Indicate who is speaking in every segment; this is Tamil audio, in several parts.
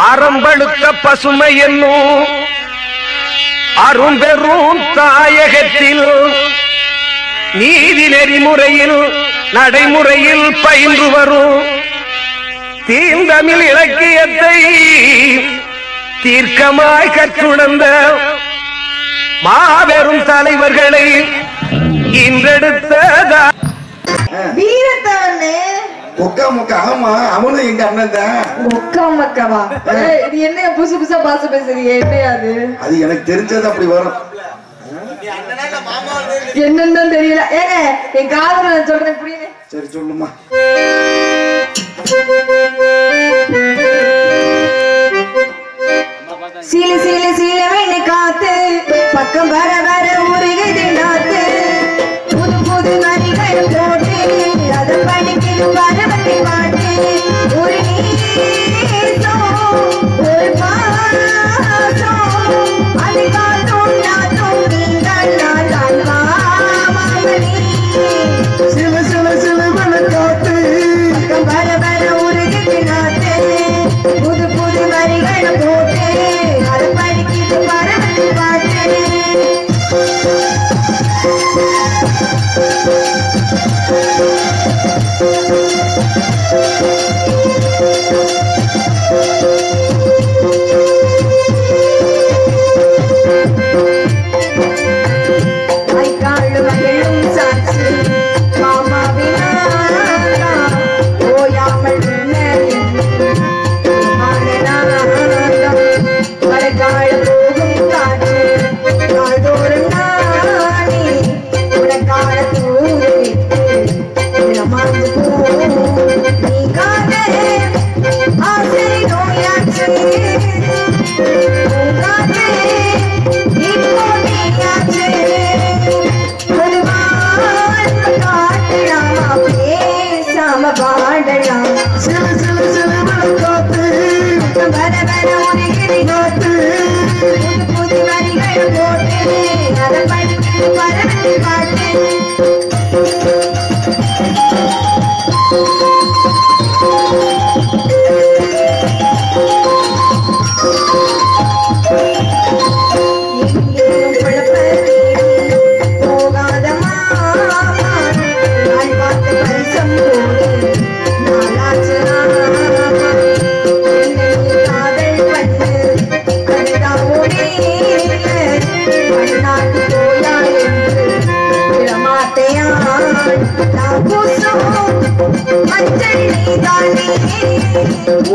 Speaker 1: அறம்பழுத்த பசுமை என்னும் அரும்பெரும் தாயகத்தில் நீதி நெறிமுறையில் நடைமுறையில் பயின்று வரும். தீந்தமிழ் இலக்கியத்தை தீர்க்கமாய் கற்றுணர்ந்த மாபெரும் தலைவர்களை இன்றெடுத்ததா
Speaker 2: வீரத்தவன்னு
Speaker 3: முக்கா ஆமா அவனும் எங்க அண்ணன் தான்.
Speaker 2: ஒக்கா மக்கவா? இது என்ன புதுசு புதுசா பாச பேசுறீங்க? என்ன அது?
Speaker 3: அது எனக்கு தெரிஞ்சது அப்படி வரும்.
Speaker 2: என்னன்னு தெரியல. ஏங்க என் காதல சொல்றேன் புரியுது?
Speaker 3: சரி சொல்லுமா
Speaker 2: சீல சீல சீலவென காத்து. பக்கம் வர வர உருகுது நாத்து புது புது Música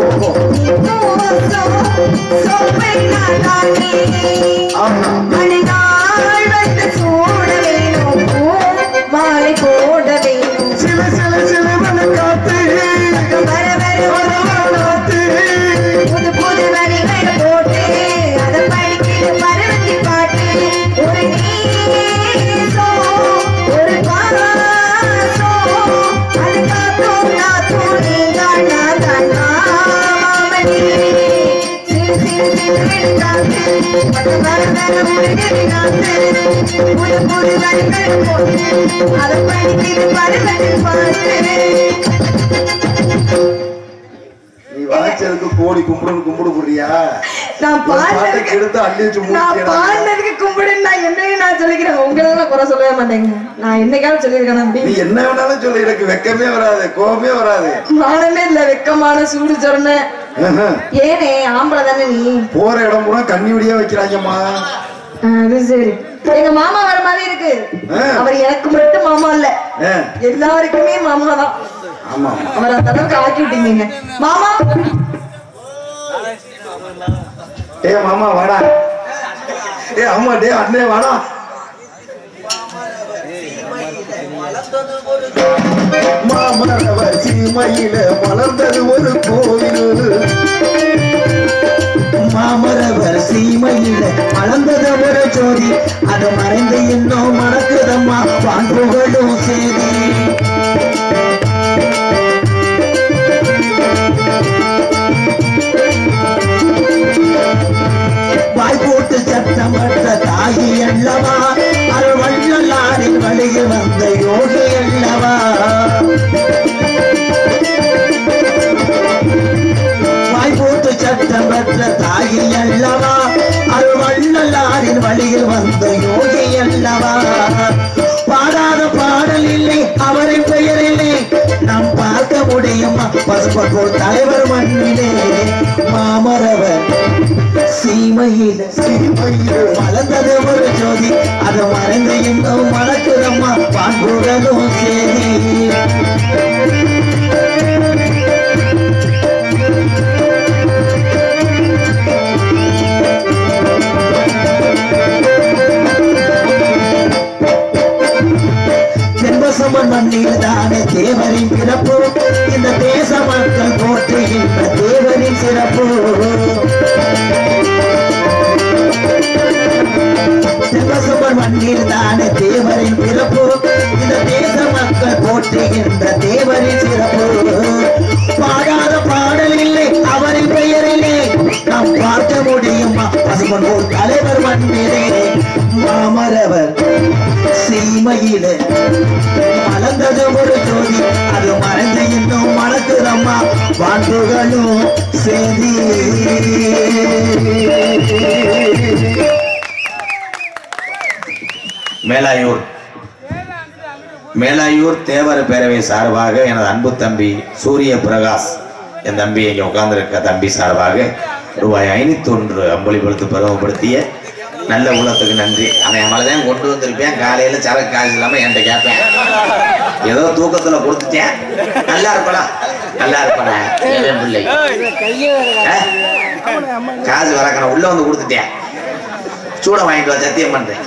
Speaker 3: ஓஹோ
Speaker 2: நீ
Speaker 3: நீ கோடி கும்பிடுன்னு கும்பிடு புரியா
Speaker 2: நான் பாடுறதுக்கு
Speaker 3: கெடுத்து அள்ளி வச்சு
Speaker 2: நான். பாடுனதுக்கு கும்பிடுன்னு நான் என்னையும் நான் சொல்லிக்கிறேன்? உங்களெல்லாம் குறை சொல்லவே மாட்டேங்க. நான் என்னைக்காவது சொல்லியிருக்கேன்
Speaker 3: நீ என்ன வேணாலும் சொல்லு. எனக்கு வெக்கமே வராது கோபமே வராது.
Speaker 2: மானமே இல்ல வெக்கமான சூடு சொன்னேன். ஏனே ஆம்பளை தானே நீ.
Speaker 3: போற இடம் பூரா கண்ணி விடியா வைக்கிறாங்கம்மா.
Speaker 2: அது சரி எங்க மாமா வர மாதிரி இருக்கு. அவர் எனக்கு மட்டும் மாமா இல்ல. எல்லாருக்குமே மாமா தான். அவர் அந்த அளவுக்கு ஆக்கி விட்டீங்க மாமா?
Speaker 3: ஏ மாமா வாடா. ஏ அம்மா டே அண்ணே வாடா. மாமரவர் சீமையில மலர்ந்தது ஒரு கோவில்.
Speaker 4: மாமரவர் சீமையில மலர்ந்தத ஒரு ஜோதி. அது மறைந்து இன்னும் மணக்குதம்மா. வான்புகழும் சேதி. வாய்ப்போட்டு சட்டமற்ற தாகி அல்லவா அருள் வள்ளலாரின் வழியில் வந்த யோகி அல்லவா
Speaker 5: சட்டம் பெற்ற தாயில் அல்லவா அருள்வள்ளலாரின் வழியில் வந்த யோகி அல்லவா பாடாத பாடல் இல்லை அவரை பெயர் இல்லை நாம் பார்க்க முடியும்? பசுபோல் தலைவர் மண்ணிலே மாமரவர் சீமையில். சீமையில் வளர்ந்தது ஒரு ஜோதி அது மறைந்து இன்னும் மணக்குதம்மா பான்புடனும் சேதி
Speaker 4: சார்பாக எனது அன்பு தம்பி சூரிய பிரகாஷ் என் தம்பி இங்கே உட்கார்ந்துருக்க தம்பி சார்பாக ரூபாய் ஐநூத்தி ஒன்று அம்பளிப்படுத்தி பெருமைப்படுத்திய நல்ல உள்ளத்துக்கு நன்றி. அவன் என் மேலதான் கொண்டு வந்திருப்பேன். காலையில சரக்கு காசு இல்லாம என்கிட்ட கேட்பேன். ஏதோ தூக்கத்துல கொடுத்துட்டேன். நல்லா இருப்படா. நல்லா இருப்படா. என் பிள்ளை. ஆ? காசு வரக்கணும். உள்ள வந்து கொடுத்துட்டேன். சூட வாங்கிட்டு வா சத்தியம் பண்றேன்.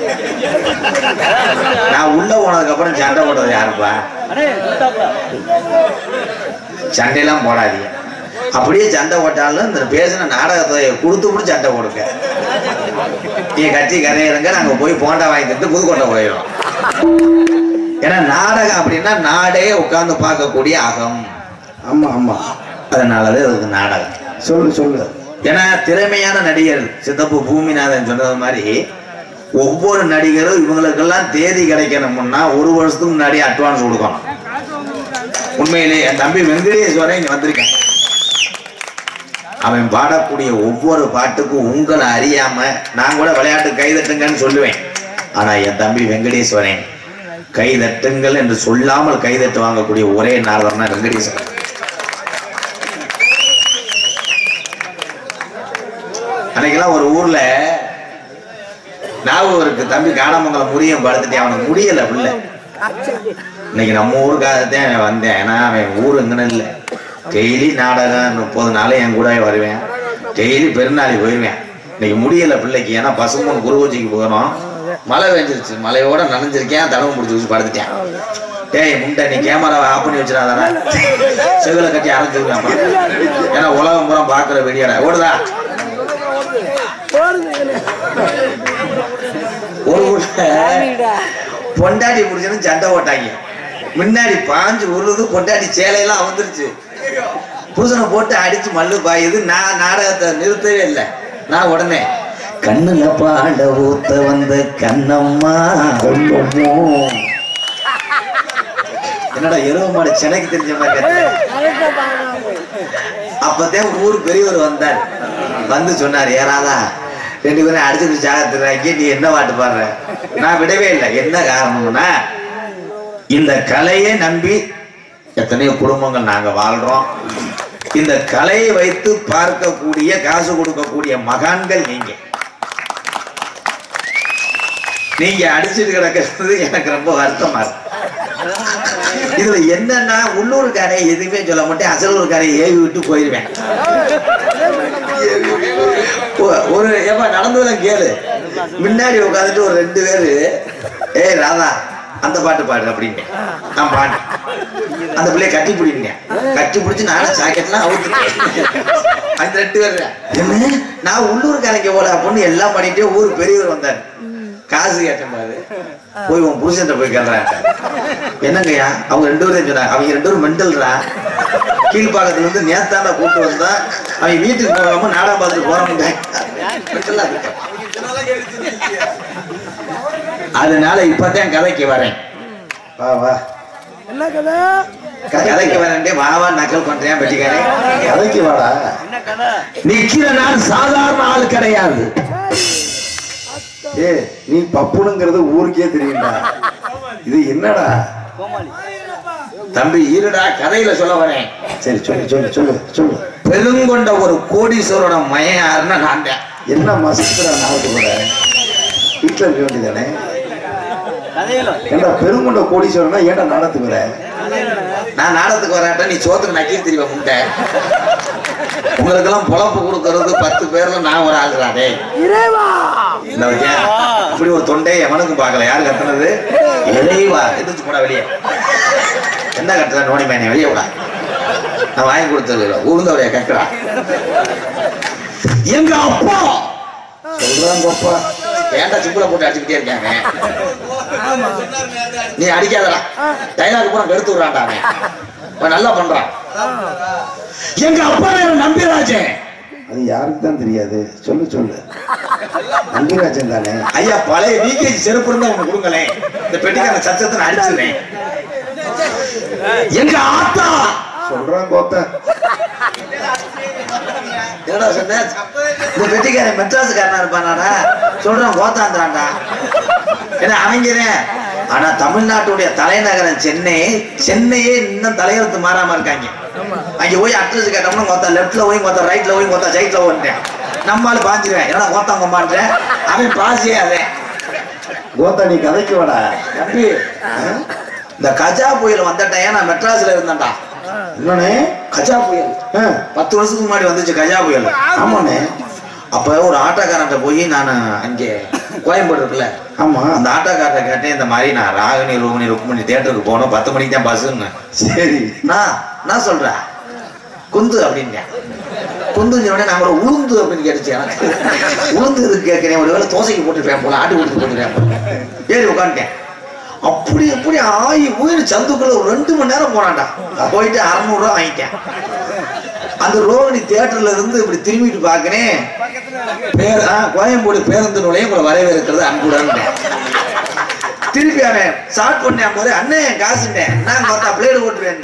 Speaker 4: நான் உள்ள போனதுக்கு அப்புறம் சண்டை போடுறது யாருப்பா? சண்டையெல்லாம் போடாதீங்க. அப்படியே சண்டை போட்டாலும் இந்த பேசின நாடகத்தை கொடுத்து விட்டு சண்டை போடுங்க. நீ கட்சி கரையிறங்க நாங்க போய் போண்டா வாங்கி தந்து புதுக்கோட்டை போயிடும் ஏன்னா நாடகம் அப்படின்னா நாடே உட்கார்ந்து பார்க்கக்கூடிய அகம்.
Speaker 6: ஆமா ஆமா.
Speaker 4: அதனாலதான் அதுக்கு நாடகம்.
Speaker 6: சொல்லு சொல்லு.
Speaker 4: ஏன்னா திறமையான நடிகர் சித்தப்பு பூமிநாதன் சொன்னது மாதிரி ஒவ்வொரு நடிகரும் இவங்களுக்கெல்லாம் தேதி கிடைக்கணும்னா ஒரு வருஷத்துக்கு முன்னாடி அட்வான்ஸ் கொடுக்கணும். உண்மையிலே என் தம்பி வெங்கடேஸ்வரன் இங்க வந்திருக்கேன். அவன் பாடக்கூடிய ஒவ்வொரு பாட்டுக்கும் உங்களை அறியாம நான் கூட விளையாட்டு கைதட்டுங்கன்னு சொல்லுவேன். ஆனா என் தம்பி வெங்கடேஸ்வரன் கைதட்டுங்கள் என்று சொல்லாமல் கைதட்டு வாங்கக்கூடிய ஒரே நாரதம்னா வெங்கடேஸ்வரன். அன்னைக்கெல்லாம் ஒரு ஊர்ல ஞாபகம் இருக்கு தம்பி காணமங்கலம் முடியும் படுத்துட்டேன் அவனுக்கு முடியல பிள்ளை. இன்னைக்கு நம்ம ஊருக்காகத்தான் அவன் வந்தேன். ஏன்னா அவன் ஊர் எங்கன்னு இல்லை. டெய்லி நாடகம் முப்பது நாள் என் கூட வருவேன். டெய்லி பெருநாளி போயிருவேன். இன்னைக்கு முடியல பிள்ளைக்கு. ஏன்னா பசும்பொன் குருவூச்சிக்கு போகணும். மழை பெஞ்சிருச்சு. மழையோட நனைஞ்சிருக்கேன். தடவை முடிச்சு வச்சு படுத்துட்டேன். டேய் முண்டை நீ கேமராவை ஆஃப் பண்ணி வச்சிடாதடா. செவில கட்டி அரைஞ்சிருவேன் ஏன்னா உலகம் பூரா பாக்குற வெடியாடா. ஓடுதா? ஒரு ஊர்ல பொண்டாட்டி முடிச்சுன்னு சண்டை போட்டாங்க. முன்னாடி பாஞ்சு உருது பொண்டாட்டி சேலையெல்லாம் வந்துருச்சு. பூசணை போட்டு அடிச்சு மல்லு பாயுது. நான் நாடகத்தை நிறுத்தவே இல்லை. நான் உடனே கண்ணுல பாட ஊத்த வந்த கண்ணம்மா. என்னடா எருவ மாடு சென்னைக்கு தெரிஞ்ச மாதிரி அப்பதான் ஊர் பெரியவர் வந்தார். வந்து சொன்னார் ஏறாதா ரெண்டு பேரும் அடிச்சுட்டு ஜாகத்துறாங்க நீ என்ன பாட்டு பாடுற? நான் விடவே இல்லை. என்ன காரணம்னா இந்த கலையை நம்பி எத்தனையோ குடும்பங்கள் நாங்க வாழ்றோம். இந்த கலையை வைத்து பார்க்கக்கூடிய காசு கொடுக்கக்கூடிய மகான்கள் நீங்க. நீங்க அடிச்சுட்டு கிடக்கிறது எனக்கு ரொம்ப வருத்தமா இருக்கு. இதுல என்னன்னா உள்ளூர்காரை எதுவுமே சொல்ல மாட்டேன். அசலூர்காரை ஏவி விட்டு போயிருவேன். ஒரு எப்ப நடந்ததெல்லாம் கேளு. முன்னாடி உட்காந்துட்டு ஒரு ரெண்டு பேரு ஏய் ராதா அந்த பாட்டு பாடு அப்படின்னு. நான் பாடு அந்த பிள்ளைய கட்டி பிடிங்க கட்டி பிடிச்சி நானும் ஜாக்கெட்லாம் அவுத்துட்டேன். அந்த ரெண்டு பேர் என்ன? நான் உள்ளூர் கலைக்க போல அப்படின்னு எல்லாம் பண்ணிட்டு ஊர் பெரியவர் வந்தார். காசு கேட்டேன் பாரு போய் உன் புருஷன் போய் கேள்றான் என்னங்கய்யா? அவங்க ரெண்டு பேரும் சொன்னாங்க அவங்க ரெண்டு பேரும் மெண்டல்ரா கீழ்ப்பாக்கத்துல இருந்து நேத்தாண்ட கூட்டு வந்தா அவன் வீட்டுக்கு போகாம நாடகம் பார்த்துட்டு போற முடியாது அதனால இப்பதான் கதைக்கு வரேன்.
Speaker 6: வா வா.
Speaker 4: க- கதைக்கு வரேன் வாவா நக்கல் பண்றேன் வெட்டிக்காரன்
Speaker 6: கதைக்கு வாடா.
Speaker 4: நிக்கிற நாள் சாதாரண ஆள் கிடையாது.
Speaker 6: ஏ நீ பப்புனுங்கிறது ஊருக்கே தெரியும்டா. இது என்னடா?
Speaker 4: தம்பி இருடா கதையில சொல்ல வரேன்.
Speaker 6: சரி சொல்லு சொல்லு சொல்லு சொல்லு.
Speaker 4: பெருங்கொண்ட ஒரு கோடீஸ்வரோட மயன் யாருன்னா நான்
Speaker 6: என்ன நாளுக்கு கூட வீட்டுல இருக்க வேண்டியதானே? ஏண்டா பெருங்குண்ட கோடீஸ்வரனா ஏன்டா நாடத்துக்கு வர?
Speaker 4: நான் நாடகத்துக்கு வராட்ட நீ சோத்துக்கு நக்கீர் தெரிவ முட்டை உங்களுக்கெல்லாம் பொழப்பு கொடுக்கறது பத்து பேர்ல நான் ஒரு வச்சியா? இப்படி ஒரு தொண்டை எவனுக்கும் பார்க்கல. யாரு கத்துனது இறைவா! எதிர்த்து போடா வெளியே. என்ன கட்டுற? நோனி மேனே வெளியே விடா நான் வாங்கி கொடுத்தது உளுந்தவடைய கட்டுறா. எங்க அப்பா?
Speaker 6: சொல்றாங்கப்பா
Speaker 4: ஏன்டா சிம்பிள போட்டு அடிச்சுக்கிட்டே இருக்காங்க? நீ அடிக்காதடா. டைலாக் பூரா கெடுத்து விடுறான்டா அவன். அவன் நல்லா பண்றான். எங்க அப்பா பேர் நம்பிராஜன்.
Speaker 6: அது யாருக்கு தான் தெரியாது? சொல்லு சொல்லு. நம்பிராஜன் தானே?
Speaker 4: ஐயா பழைய விகேஜி செருப்பு இருந்தா உனக்கு கொடுங்களேன். இந்த பெட்டிக்கான சத்தத்தை நான் அடிச்சிடுறேன். எங்க ஆத்தா?
Speaker 6: சொல்றான் கோத்த.
Speaker 4: என்னடா சொன்ன? இந்த பெட்டிக்காரன் மெட்ராஸுக்காரனா இருப்பானாடா? சொல்றான் கோத்தாந்திரான்டா. ஏன்னா அவங்கிறேன் ஆனா தமிழ்நாட்டுடைய தலைநகரம் சென்னை சென்னையே இன்னும் தலையெழுத்து மாறாம இருக்காங்க. அங்க போய் அட்ரஸ் கேட்டோம்னா மொத்தம் லெஃப்ட்ல போய் மொத்தம் ரைட்ல போய் மொத்தம் சைட்ல போன்றேன் நம்மால பாஞ்சிருவேன். என்னடா கோத்தாங்க மாட்டேன் அவன் பாசியே அவன்.
Speaker 6: கோத்தா நீ கதைக்கு வாடா.
Speaker 4: தம்பி இந்த கஜா புயல் வந்த டைம் நான் மெட்ராஸ்ல இருந்தேன்டா?
Speaker 6: என்னண்ணே?
Speaker 4: கஜா புயல். பத்து வருஷத்துக்கு முன்னாடி வந்துச்சு கஜா புயல்.
Speaker 6: ஆமாண்ணே.
Speaker 4: அப்ப ஒரு ஆட்டோக்காரன்ட்ட போய் நான் அங்கே கோயம்பேடு இருக்குல்ல
Speaker 6: ஆமா.
Speaker 4: அந்த ஆட்டோக்காரரை கேட்டேன் இந்த மாதிரி நான் ராகினி ரோகிணி ருக்மணி தேட்டருக்கு போகணும். பத்து மணிக்கு தான் பஸ்ஸுன்னு
Speaker 6: சரி.
Speaker 4: நான் நான் சொல்றேன் குந்து அப்படின்னேன் குந்துஞ்ச உடனே நான் கூட உளுந்து அப்படின்னு கேட்டுச்சு எனக்கு. உளுந்து கேட்கிறேன்? ஒரு வேளை தோசைக்கு போட்டுருப்பேன் போல ஆட்டு கொடுத்து போட்டுருப்பேன் ஏறி உட்காந்துட்டேன் அப்படி எப்படி ஆயி உயிர் சந்துக்குள்ள ஒரு ரெண்டு மணி நேரம் போனான்டா. போயிட்டு அறநூறுவா வாங்கிட்டேன். அந்த ரோகிணி தியேட்டர்ல இருந்து இப்படி திரும்பிட்டு பார்க்கனேன் பேர் ஆ, பேருந்து நிலையம் உங்களை வரவேற்கிறது அன்புடன். திருப்பி அவன் ஸ்டார்ட் பண்ணேன் போது அண்ணே காசுட்டேன் நான் பார்த்தா பிளேடு ஓட்டுவேன்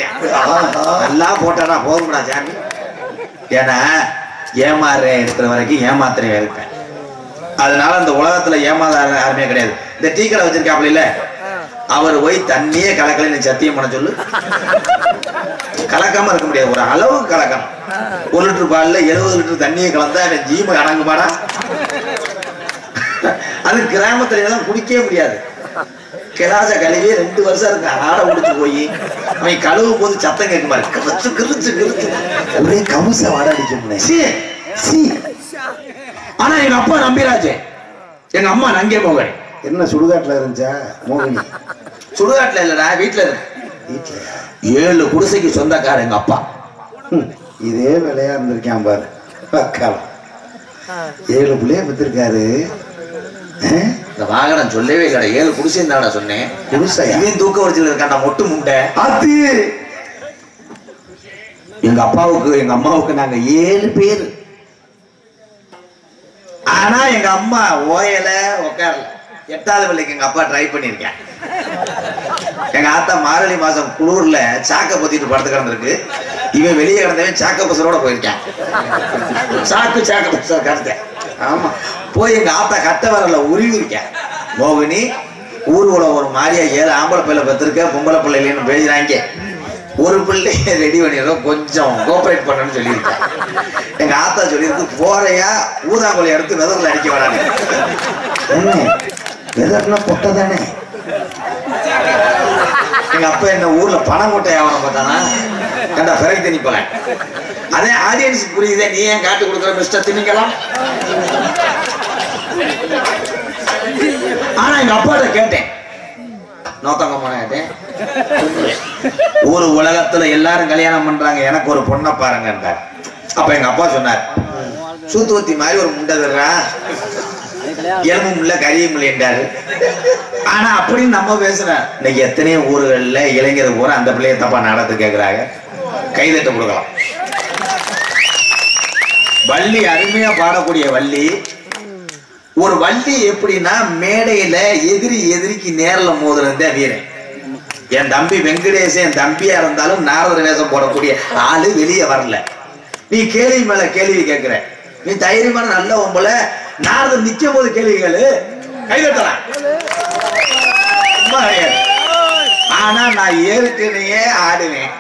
Speaker 4: நல்லா போட்டானா போதும்டா சாமி. ஏன்னா ஏமாறுறேன் இருக்கிற வரைக்கும் ஏமாத்துறேன் இருப்பேன். அதனால இந்த உலகத்துல ஏமாத யாருமே கிடையாது. இந்த டீ கடை வச்சிருக்காப்ல இல்லை? அவர் போய் தண்ணியே கலக்கல நீ சத்தியம் பண்ண சொல்லு. கலக்காம இருக்க முடியாது. ஒரு அளவு கலக்கணும் ஒரு லிட்டர் பால்ல எழுபது லிட்டர் தண்ணியை கலந்தா அவன் ஜீம அடங்குமாடா? அது கிராமத்துல எல்லாம் குடிக்கவே முடியாது. கிளாச கழுவி ரெண்டு வருஷம் இருக்கு. ஆடை முடிச்சு போய். அவன் கழுவும் போது சத்தம் கேட்க மாதிரி கிழிச்சு கிழிச்சு கிழிச்சு
Speaker 6: ஒரே கவுச வாட
Speaker 4: சீ. ஆனா எங்க அப்பா நம்பிராஜே. எங்க அம்மா நங்கே மோகன்
Speaker 6: என்ன சுடுகாட்டுல இருந்துச்சா மோகினி?
Speaker 4: சுடுகாட்டுல இல்லடா வீட்டுல இருக்கு.
Speaker 6: வீட்டுலயா
Speaker 4: ஏழு குடிசைக்கு சொந்தக்கார எங்க அப்பா.
Speaker 6: இதே வேலையா இருந்திருக்கான் பாரு. அக்காலம் ஏழு பிள்ளைய பெற்றிருக்காரு.
Speaker 4: இந்த வாகனம் சொல்லவே இல்லடா ஏழு குடிசை தானடா சொன்னேன்.
Speaker 6: குடிசையா?
Speaker 4: இவன் தூக்க வரிசையில் இருக்கான்டா மொட்டு முண்டை.
Speaker 6: அது
Speaker 4: எங்க அப்பாவுக்கு எங்க அம்மாவுக்கு நாங்க ஏழு பேர். ஆனா எங்க அம்மா ஓயல உட்காரல எட்டாவது பிள்ளைக்கு எங்க அப்பா ட்ரை பண்ணிருக்கேன் எங்க ஆத்தா மார்கழி மாசம் குளூர்ல சாக்க பொத்திட்டு படுத்து கிடந்திருக்கு. இவன் வெளியே கிடந்தவன் சாக்க பசரோட போயிருக்கேன். சாக்கு சாக்க பச கடத்தேன் ஆமா. போய் எங்க ஆத்தா கட்ட வரல உருவிருக்கேன். மோகினி ஊர்வல ஒரு மாதிரியா ஏழு ஆம்பளை பிள்ளை பத்திருக்க பொம்பளை பிள்ளை இல்லைன்னு பேசுறாங்க. ஒரு பிள்ளைய ரெடி பண்ணிடுறோம் கொஞ்சம் கோஆபரேட் பண்ணணும்னு சொல்லியிருக்கேன். எங்க ஆத்தா சொல்லியிருக்கு போறையா ஊதாங்குழி எடுத்து வெதர்ல அடிக்க வராங்க
Speaker 6: என்ன வெதர்னா பொட்டை தானே
Speaker 4: எங்க அப்பா என்ன ஊர்ல பணம் மூட்டை வியாபாரம் பார்த்தானா? கண்டா பிறகு திணிப்பாங்க அதே ஆடியன்ஸ் புரியுதே நீ ஏன் காட்டு கொடுக்குற மிஸ்டர் திணிக்கலாம்? ஆனா எங்க அப்பாட்ட கேட்டேன். நோத்தங்க போன கேட்டேன். ஒரு உலகத்துல எல்லாரும் கல்யாணம் பண்றாங்க எனக்கு ஒரு பொண்ணை பாருங்க அப்ப எங்க அப்பா சொன்னார் சூத்துவத்தி மாதிரி ஒரு முண்டை தர்றா எலும்பும் இல்ல கரியும் இல்லைன்றாரு ஆனா அப்படின்னு நம்ம பேசுறேன் இன்னைக்கு எத்தனையோ ஊர்கள்ல இளைஞர் பூரா அந்த பிள்ளைய தப்பா நடத்து கேட்கிறாங்க. கைதட்ட கொடுக்கலாம். வள்ளி அருமையா பாடக்கூடிய வள்ளி. ஒரு வள்ளி எப்படின்னா மேடையில எதிரி எதிரிக்கு நேர்ல மோதுறதே வீரன். என் தம்பி வெங்கடேஷ் என் தம்பியா இருந்தாலும் நாரதர் வேஷம் போடக்கூடிய ஆளு வெளியே வரல. நீ கேள்வி மேல கேள்வி கேட்கிற. நீ தைரியமான நல்ல உங்களை நாரதர் நிக்கும் போது கேள்வி கேளு. கைதட்டலாம் சும்மா கிடையாது. ஆனா நான் ஏற்கனவே ஆடுவேன்.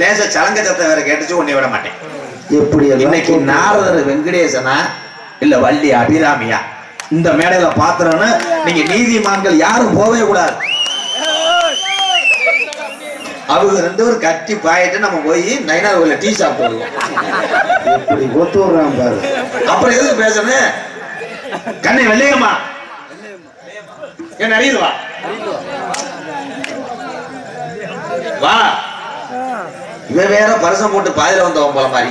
Speaker 4: லேசா சலங்க சத்தம் வேற கேட்டுச்சு உன்னை விட மாட்டேன்.
Speaker 6: எப்படி
Speaker 4: இன்னைக்கு நாரதர் வெங்கடேசனா இல்ல வள்ளி அபிராமியா? இந்த மேடையில பாத்திரம்னு நீங்க நீதிமான்கள் யாரும் போகவே கூடாது. அவங்க ரெண்டு பேரும் கட்டி பாயிட்டு நம்ம போய் நைனா கோயில டீ சாப்பிட்டு வருவோம்.
Speaker 6: எப்படி ஒத்து பாரு.
Speaker 4: அப்புறம் எதுக்கு பேசணும்? கண்ணை வெள்ளையம்மா. என்ன அறியுது வா. வா இவன் வேற பரிசம் போட்டு பாதியில வந்தவன் போல மாதிரி.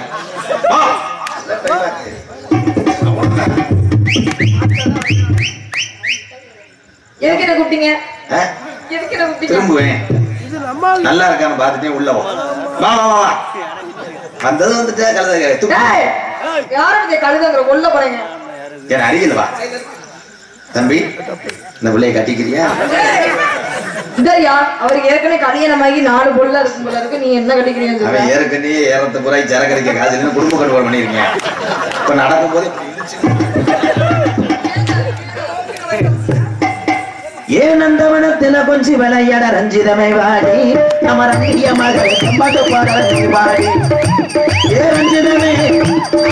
Speaker 2: எதுக்கு என்ன கூப்பிட்டீங்க? எதுக்கு என்ன கூப்பிட்டீங்க?
Speaker 4: திரும்புவேன். நல்லா இருக்கான்னு பார்த்துட்டே உள்ள வா. வா வா வா, வந்தது வந்துட்டே
Speaker 2: டேய், யாரும் கழுதங்கிற? உள்ள போறீங்க.
Speaker 4: என் அருகில் வா தம்பி இந்த பிள்ளைய கட்டிக்கிறியா?
Speaker 2: அவருக்கு ஏற்கனவே கல்யாணமாகி நாலு பொருளா இருக்கும் போல இருக்கு. நீ என்ன கட்டிக்கிறீங்கன்னு
Speaker 4: அவன் ஏற்கனவே ஏறத்து புறாய் சரக்கடிக்க காசு இல்லைன்னு குடும்ப கட்டுப்பாடு பண்ணிருக்கேன் இப்ப நடக்கும் போது
Speaker 5: கொஞ்சி விளையாட ரஞ்சிதமே வாடி? நம்ம ரங்கிய மகள் பாட ஏ ரஞ்சிதமே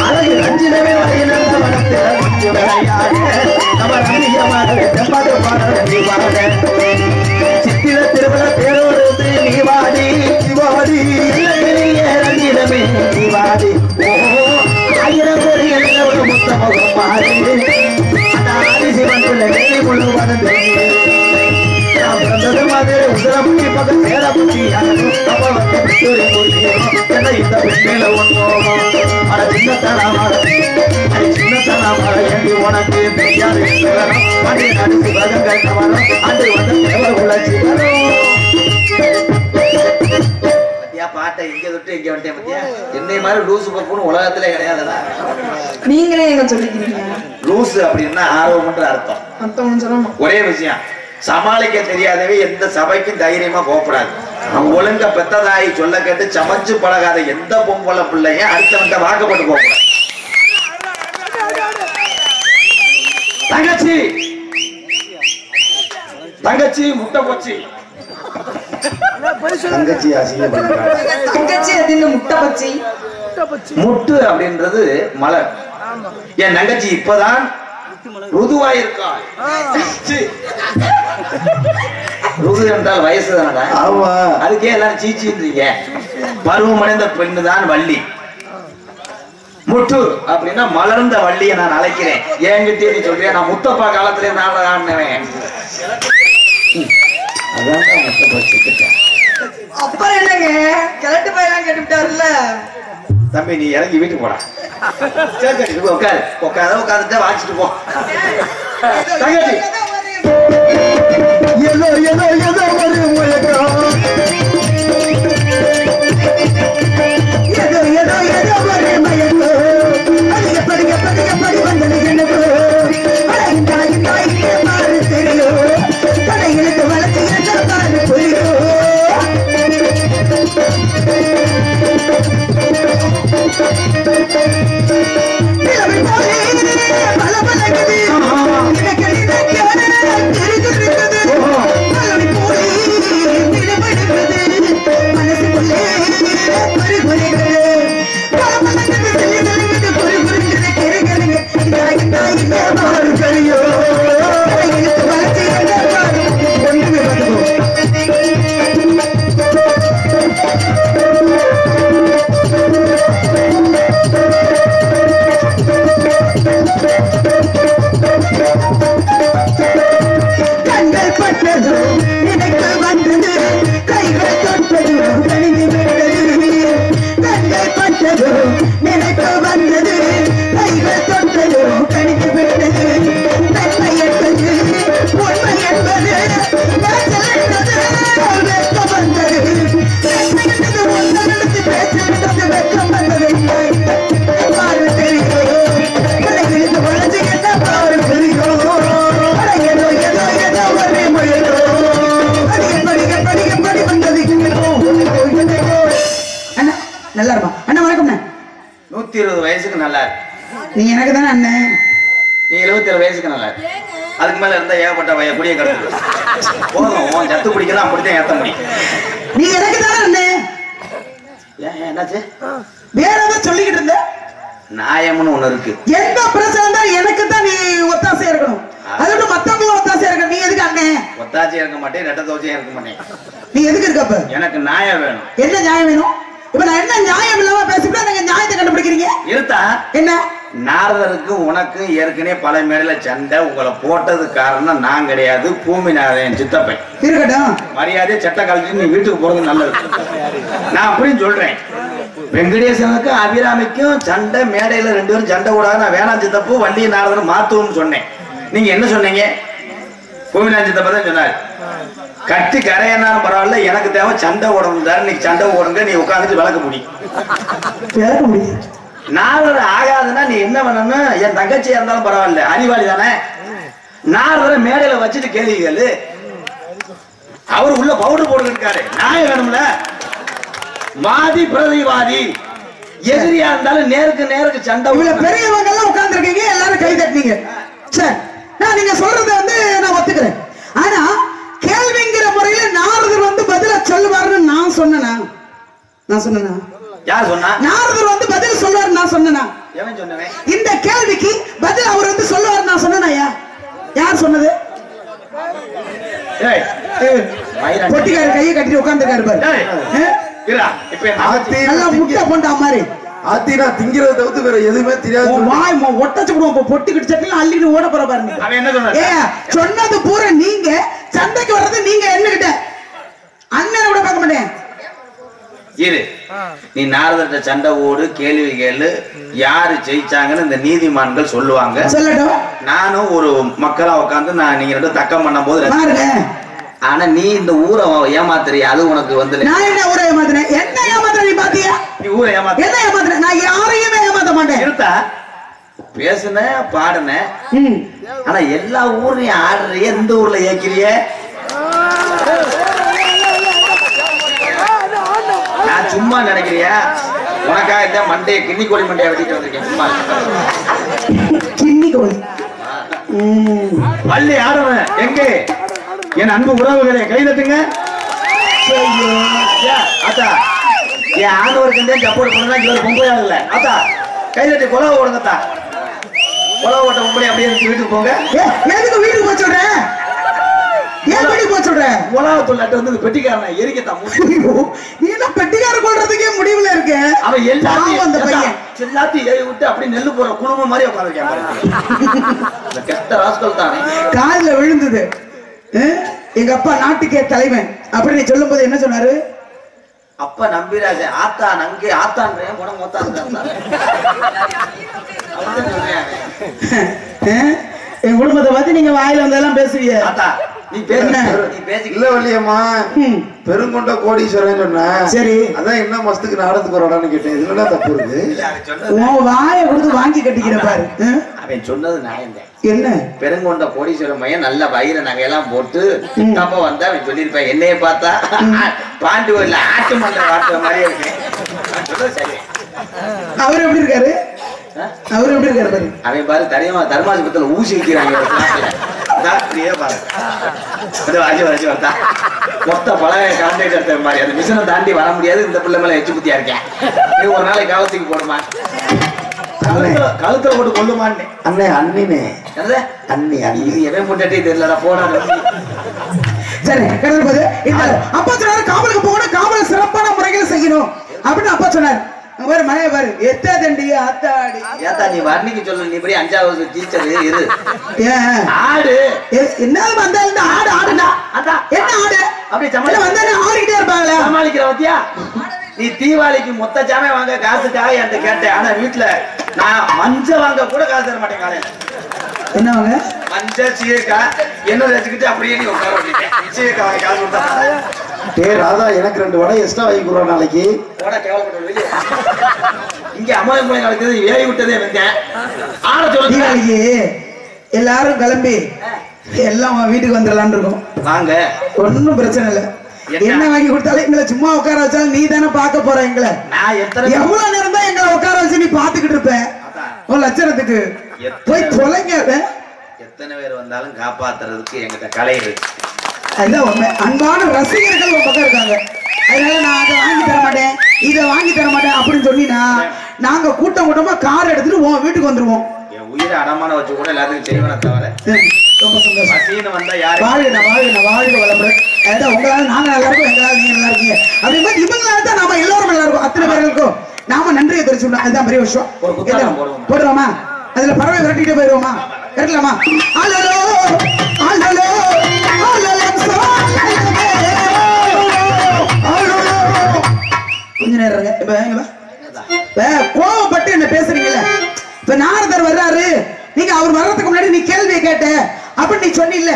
Speaker 5: அழகு ரஞ்சிதமே வாடி நந்தவனத்தில கொஞ்சி விளையாட நம்ம ரங்கிய மகள் கம்பாட்டு பாட வாட சித்திர திருவிழா தேரோடு நீ வாடி நீ வாடி இல்லையே ரஞ்சிதமே நீ வாடி ஓ ஆயிரம் கோடி ஒரு முத்த முகம் மாறி அந்த ஆதிசிவன் பிள்ளை வேலி முழுவதும் தெரியும் நான் பிறந்தது மாதிரி உதரமுட்டி பக்கம் சேரப்பட்டி அப்ப வந்து பித்தூரி முடியும் என்ன இந்த பெண்ணில ஒன்றோமா அட சின்னத்தனமா அட சின்னத்தனமா ஏண்டி உனக்கு தெரியாது சிவனம் அடி நடு சிவகங்கை கவனம் அன்று வந்து தேவர் உள்ள சிவனம்
Speaker 4: பத்தியா பாட்டை இங்க வந்துட்டேன் பத்தியா. என்னை மாதிரி லூசு பப்புன்னு உலகத்திலே கிடையாதுடா
Speaker 2: நீங்களே எங்க சொல்லிக்கிறீங்க?
Speaker 4: லூசு அப்படின்னா ஆர்வம்ன்ற அர்த்தம்.
Speaker 2: சொல்லணும்.
Speaker 4: ஒரே விஷயம். சமாளிக்க தெரியாதவே எந்த சபைக்கும் தைரியமா போகக்கூடாது. அவன் ஒழுங்க பெத்ததாயி சொல்ல கேட்டு சமைச்சு பழகாத எந்த பொம்பளை பிள்ளையும் அடுத்தவன்ட்ட வாக்கப்பட்டு போகக்கூடாது தங்கச்சி! தங்கச்சி போச்சு.
Speaker 2: முட்டை பச்சி?
Speaker 4: முட்டு அப்படின்றது மலர். என் தங்கச்சி இப்பதான் ருதுவாயிருக்காள் சி. ருது என்றால் வயசு தானடா
Speaker 6: ஆமா.
Speaker 4: அதுக்கே எல்லாரும் சீச்சின்றீங்க. பருவமடைந்த பெண்ணு தான் வள்ளி. முட்டு அப்படின்னா மலர்ந்த வள்ளியை நான் அழைக்கிறேன். என்கிட்ட நீ சொல்றியா? நான் முத்தப்பா காலத்துல நான்
Speaker 6: அதான் முட்டை பச்சுக்கிட்டேன்
Speaker 2: அப்புறம் என்னங்க? கிழட்டு பையெல்லாம் கேட்டுவிட்டாருல்ல.
Speaker 4: தம்பி நீ இறங்கி வீட்டுக்கு போடா. சரி சரி உட்காரு. உட்கார உட்காந்துட்டு வாங்கிட்டு போ. தங்கச்சி.
Speaker 5: ஏதோ ஏதோ ஏதோ ஒரு முழக்கம்
Speaker 4: சண்டை உங்களை போட்டது காரணம் நான் கிடையாது பூமிநாதன் சித்தப்பன்.
Speaker 5: இருக்கட்டும்.
Speaker 4: மரியாதை சட்ட கழட்டி நீ வீட்டுக்கு போறது நல்லது. நான் அப்படின்னு சொல்றேன். வெங்கடேசனுக்கும் அபிராமிக்கும் சண்டை மேடையில ரெண்டு பேரும் சண்டை கூடாது நான் வேணாம் சித்தப்பு வண்டி நாரதன் மாத்துவோம்னு சொன்னேன். நீங்க என்ன சொன்னீங்க? பூமிநாதன் சித்தப்பா தான் சொன்னாரு. கட்டி கரையனாலும் பரவாயில்ல எனக்கு தேவை சண்டை ஓடணும் சார். நீ சண்டை ஓடுங்க நீ உட்காந்துட்டு விளக்க முடியும். நாரதர் ஆகாதுன்னா நீ என்ன பண்ணணும்? என் தங்கச்சியா இருந்தாலும் பரவாயில்ல. அறிவாளி தானே? நாரதரை மேடையில வச்சுட்டு கேள்வி கேளு. அவர் உள்ள பவுடர் போட்டு இருக்காரு. நியாயம் வேணும்ல? வாதி பிரதிவாதி. எதிரியா இருந்தாலும் நேருக்கு நேருக்கு சண்டை விடணும்.
Speaker 5: பெரியவங்க எல்லாம் உட்கார்ந்து இருக்கீங்க எல்லாரும் கை தட்டினீங்க. சரி நான் நீங்க சொல்றத வந்து நான் ஒத்துக்கிறேன். ஆனா கேள்விங்கிற முறையில நாரதர் வந்து பதில சொல்லுவாருன்னு நான் சொன்னேனா? நான் சொன்னேனா?
Speaker 4: யார் சொன்னா?
Speaker 5: நாரதர் வந்து பதில் சொல்லுவாரு நான் சொன்னேனா?
Speaker 4: எவன் சொன்னவன்?
Speaker 5: இந்த கேள்விக்கு பதில் அவர் வந்து சொல்லுவாரு நான் சொன்னேனா யார் சொன்னது. பொட்டிக்கார கையை கட்டிட்டு உட்கார்ந்துருக்காரு பாரு. நல்லா முட்டை மாதிரி.
Speaker 6: ஆத்தி நான் திங்கிறத தவிர்த்து வேற எதுவுமே தெரியாது.
Speaker 5: உன் வாய் மொ- ஒட்டச்சு விடுவோம் பொட்டிக்கிட்டு சட்டில அள்ளிட்டு ஓட போற பாருங்க.
Speaker 4: அவன் என்ன
Speaker 5: ஏ சொன்னது பூரா நீங்க சண்டைக்கு வர்றது நீங்க என்னகிட்ட. அண்ணனை கூட பார்க்க மாட்டேன்.
Speaker 4: இரு. நீ நாரதர்கிட்ட சண்டை ஓடு கேள்வி கேளு. யாரு ஜெயிச்சாங்கன்னு இந்த நீதிமான்கள் சொல்லுவாங்க.
Speaker 5: சொல்லட்டும்.
Speaker 4: நானும் ஒரு மக்களா உட்காந்து நான் நீங்க ரெண்டும் தக்கம் பண்ணும் போது
Speaker 5: பாருங்க.
Speaker 4: ஆனா நீ இந்த ஊரை ஏமாத்துறிய அது உனக்கு வந்து
Speaker 5: நான் என்ன ஊரை ஏமாத்தினேன் என்ன ஏமாத்துற நீ பாத்தியா?
Speaker 4: நீ ஊரை ஏமாத்து.
Speaker 5: என்ன ஏமாத்துறேன்? நான் யாரையுமே ஏமாத்த மாட்டேன்.
Speaker 4: இருத்தா பேசுன பாடுன. ஆனா எல்லா ஊர்லயும் ஆடுறிய இந்த ஊர்ல ஏக்கிறிய நான் சும்மா நினைக்கிறியா? உனக்காக இந்த மண்டைய கிண்ணி கோழி மண்டைய வெட்டிட்டு வந்திருக்கேன். சும்மா
Speaker 5: கிண்ணி கோழி.
Speaker 4: பள்ளி ஆடுறேன் எங்க? என் அன்பு உறவுகளை கை தட்டுங்க ஆத்தா என் ஆண்டவருக்கு சப்போர்ட் பண்ணா இவர் பொம்பளை இல்ல. ஆத்தா கை தட்டி குலவை ஓடுங்கத்தா குலவை ஓட்ட பொம்பளை அப்படியே வீட்டுக்கு போங்க.
Speaker 5: எதுக்கு வீட்டுக்கு சொல்ற? ஏன் வீட்டுக்கு போக சொல்ற?
Speaker 4: உலக தொழிலாட்டு வந்து பெட்டிக்காரனை எரிக்கத்தான்.
Speaker 5: ஐயோ, நீ என்ன பெட்டிக்கார கொள்றதுக்கே முடிவுல இருக்க?
Speaker 4: அவன்
Speaker 5: பாவம்
Speaker 4: எல்லாத்தையும்
Speaker 5: அந்த பையன்.
Speaker 4: எல்லாத்தையும் ஏறி விட்டு அப்படி நெல்லு போற குடும்பம் மாதிரி உட்காந்துருக்கேன் கெட்ட ராஸ்கல் தானே.
Speaker 5: காதுல விழுந்தது? எங்க அப்பா நாட்டுக்கே தலைவன். அப்படி நீ சொல்லும் போது என்ன சொன்னாரு?
Speaker 4: அப்ப நம்பிராஜன் ஆத்தா நங்கே ஆத்தான்றேன் குணம் மொத்தான்?
Speaker 5: என் குடும்பத்தை பத்தி நீங்க வாயில வந்தெல்லாம் பேசுவீங்க.
Speaker 4: ஆத்தா நீ பேசு
Speaker 5: என்ன?
Speaker 4: நீ பேசி
Speaker 6: இல்ல வள்ளியம்மா. பெருங்கொண்ட கோடீஸ்வரன் சொன்னேன்
Speaker 5: சரி.
Speaker 6: அதான் என்ன மாசத்துக்கு நாடகத்துக்கு வரோடான்னு கேட்டேன். இதுல தப்பு இருக்கு?
Speaker 5: உன் வாயை கொடுத்து வாங்கி கட்டிக்கிற பாரு?
Speaker 4: அவன் சொன்னது நியாயம்தான்
Speaker 5: என்ன?
Speaker 4: பெருங்கொண்ட கோடீஸ்வரர் மையம் நல்ல வயிறு நகையெல்லாம் போட்டு அப்ப வந்தா அவன் சொல்லியிருப்பான். என்னைய பார்த்தா பாண்டி ஆட்டு வாட்டுற மாதிரியே இருக்கேன் சரி.
Speaker 5: அவர் எப்படி இருக்காரு? அவர் எப்படி இருக்காரு பாரு?
Speaker 4: அவன் பாரு தரியமா தர்மாஸ்பத்திரியில ஊசி வைக்கிறாங்க. டாக்டரையே பாரு. அது வாசி வரைச்சு வந்தா மொத்த பழைய கான்ட்ராக்ட் எடுத்த மாதிரி. அந்த மிஷினை தாண்டி வர முடியாது. இந்த பிள்ளை மேல எச்சு புத்தியா இருக்கேன். நீ ஒரு நாளைக்கு காலத்துக்கு போடுமா? கழுத்துல போட்டு கொள்ளுமான்னு
Speaker 6: அண்ணே அண்ணினே. அண்ணி அண்ணி.
Speaker 4: இது எவன் முன்னாடி தெரியலடா போடா
Speaker 5: சரி கடல் இந்த அப்பா சொன்னாரு காவலுக்கு போகணும் காவலை சிறப்பான முறையில் செய்யணும் அப்படின்னு அப்பா சொன்னாரு. பாரு மனைவி பாரு எத்தா தண்டி அத்தாடி
Speaker 4: ஏத்தா நீ வர்ணிக்கு சொல்லு நீ இப்படி அஞ்சாவது டீச்சர் இரு. ஆடு.
Speaker 5: எ- என்னது வந்தா இந்த ஆடு ஆடுடா
Speaker 4: அதான்
Speaker 5: என்ன ஆடு?
Speaker 4: அப்படி சமாளி
Speaker 5: வந்தானே ஆடிக்கிட்டே இருப்பாங்களே?
Speaker 4: சமாளிக்கிற பத்தியா? நீ தீபாவளிக்கு மொத்த ஜாமே வாங்க காசுக்காக என்கிட்ட கேட்டேன். ஆனா வீட்டுல நான் மஞ்ச வாங்க கூட காசு தர மாட்டேன் காலையில.
Speaker 5: என்னவங்க
Speaker 4: மஞ்ச சீக்கா என்ன வச்சுக்கிட்டு அப்படியே நீ உட்கார சீக்கா வாங்கி காசு கொடுத்தா
Speaker 6: டே ராதா எனக்கு ரெண்டு வடை எக்ஸ்ட்ரா வாங்கி கொடுறோம் நாளைக்கு.
Speaker 4: போடா கேவலப்பட்ட இங்க அம்மா மூளை நடக்குது ஏறி விட்டதே வந்தேன் ஆட சொல்லுங்க.
Speaker 5: தீபாவளிக்கு எல்லாரும் கிளம்பி எல்லாம் வீட்டுக்கு வந்துடலாம்னு இருக்கோம்.
Speaker 4: வாங்க.
Speaker 5: ஒன்னும் பிரச்சனை இல்ல.
Speaker 4: என்ன?
Speaker 5: வாங்கி கொடுத்தாலும் எங்களை சும்மா உட்கார வச்சாலும் நீ தானே பார்க்க போற எங்களை. எவ்வளவு நேரம் தான் எங்களை உட்கார வச்சு நீ பாத்துக்கிட்டு இருப்ப. உன் லட்சணத்துக்கு. போய் தொலைங்க.
Speaker 4: எத்தனை பேர் வந்தாலும் காப்பாத்துறதுக்கு எங்கிட்ட கலை இருக்கு.
Speaker 5: அதுதான் உண்மை அன்பான ரசிகர்கள் உன் பக்கம் இருக்காங்க. அதனால நான் அதை வாங்கி தர மாட்டேன். இதை வாங்கி தர மாட்டேன் அப்படின்னு சொன்னீங்கன்னா நாங்க கூட்டம் கூட்டமா கார் எடுத்துட்டு உன் வீட்டுக்கு வந்துருவோம்.
Speaker 4: என் உயிரை அடமான வச்சு கூட எல்லாத்துக்கும் செய்வன தவிர?
Speaker 5: ரொம்ப சந்தோஷம்.
Speaker 4: பசின்னு வந்தா யாரு?
Speaker 5: வாழ்க வாழ்க வாழ்க வளமுடன். அதான் உங்களால நாங்க நல்லா இருக்கோம் எங்களால நீங்க நல்லா இருக்கீங்க. அப்படிங்கும்போது இவங்களால தான் நாம எல்லாரும் நல்லா இருக்கோம். அத்தனை பேர்களுக்கும் நாம நன்றியை தெரிவிச்சுடணும் அதுதான் பெரிய விஷயம்? போடுறோமா அதுல பறவை விரட்டிட்டு போயிருவோமா? விரட்டலாமா ஆலோ ஆலோ கொஞ்ச நேரம் கோவப்பட்டு என்ன பேசுறீங்கல்ல? இப்ப நாரதர் வர்றாரு. நீங்க அவர் வர்றதுக்கு முன்னாடி நீ கேள்வியை கேட்ட. அப்படின்னு நீ சொன்னீல்ல.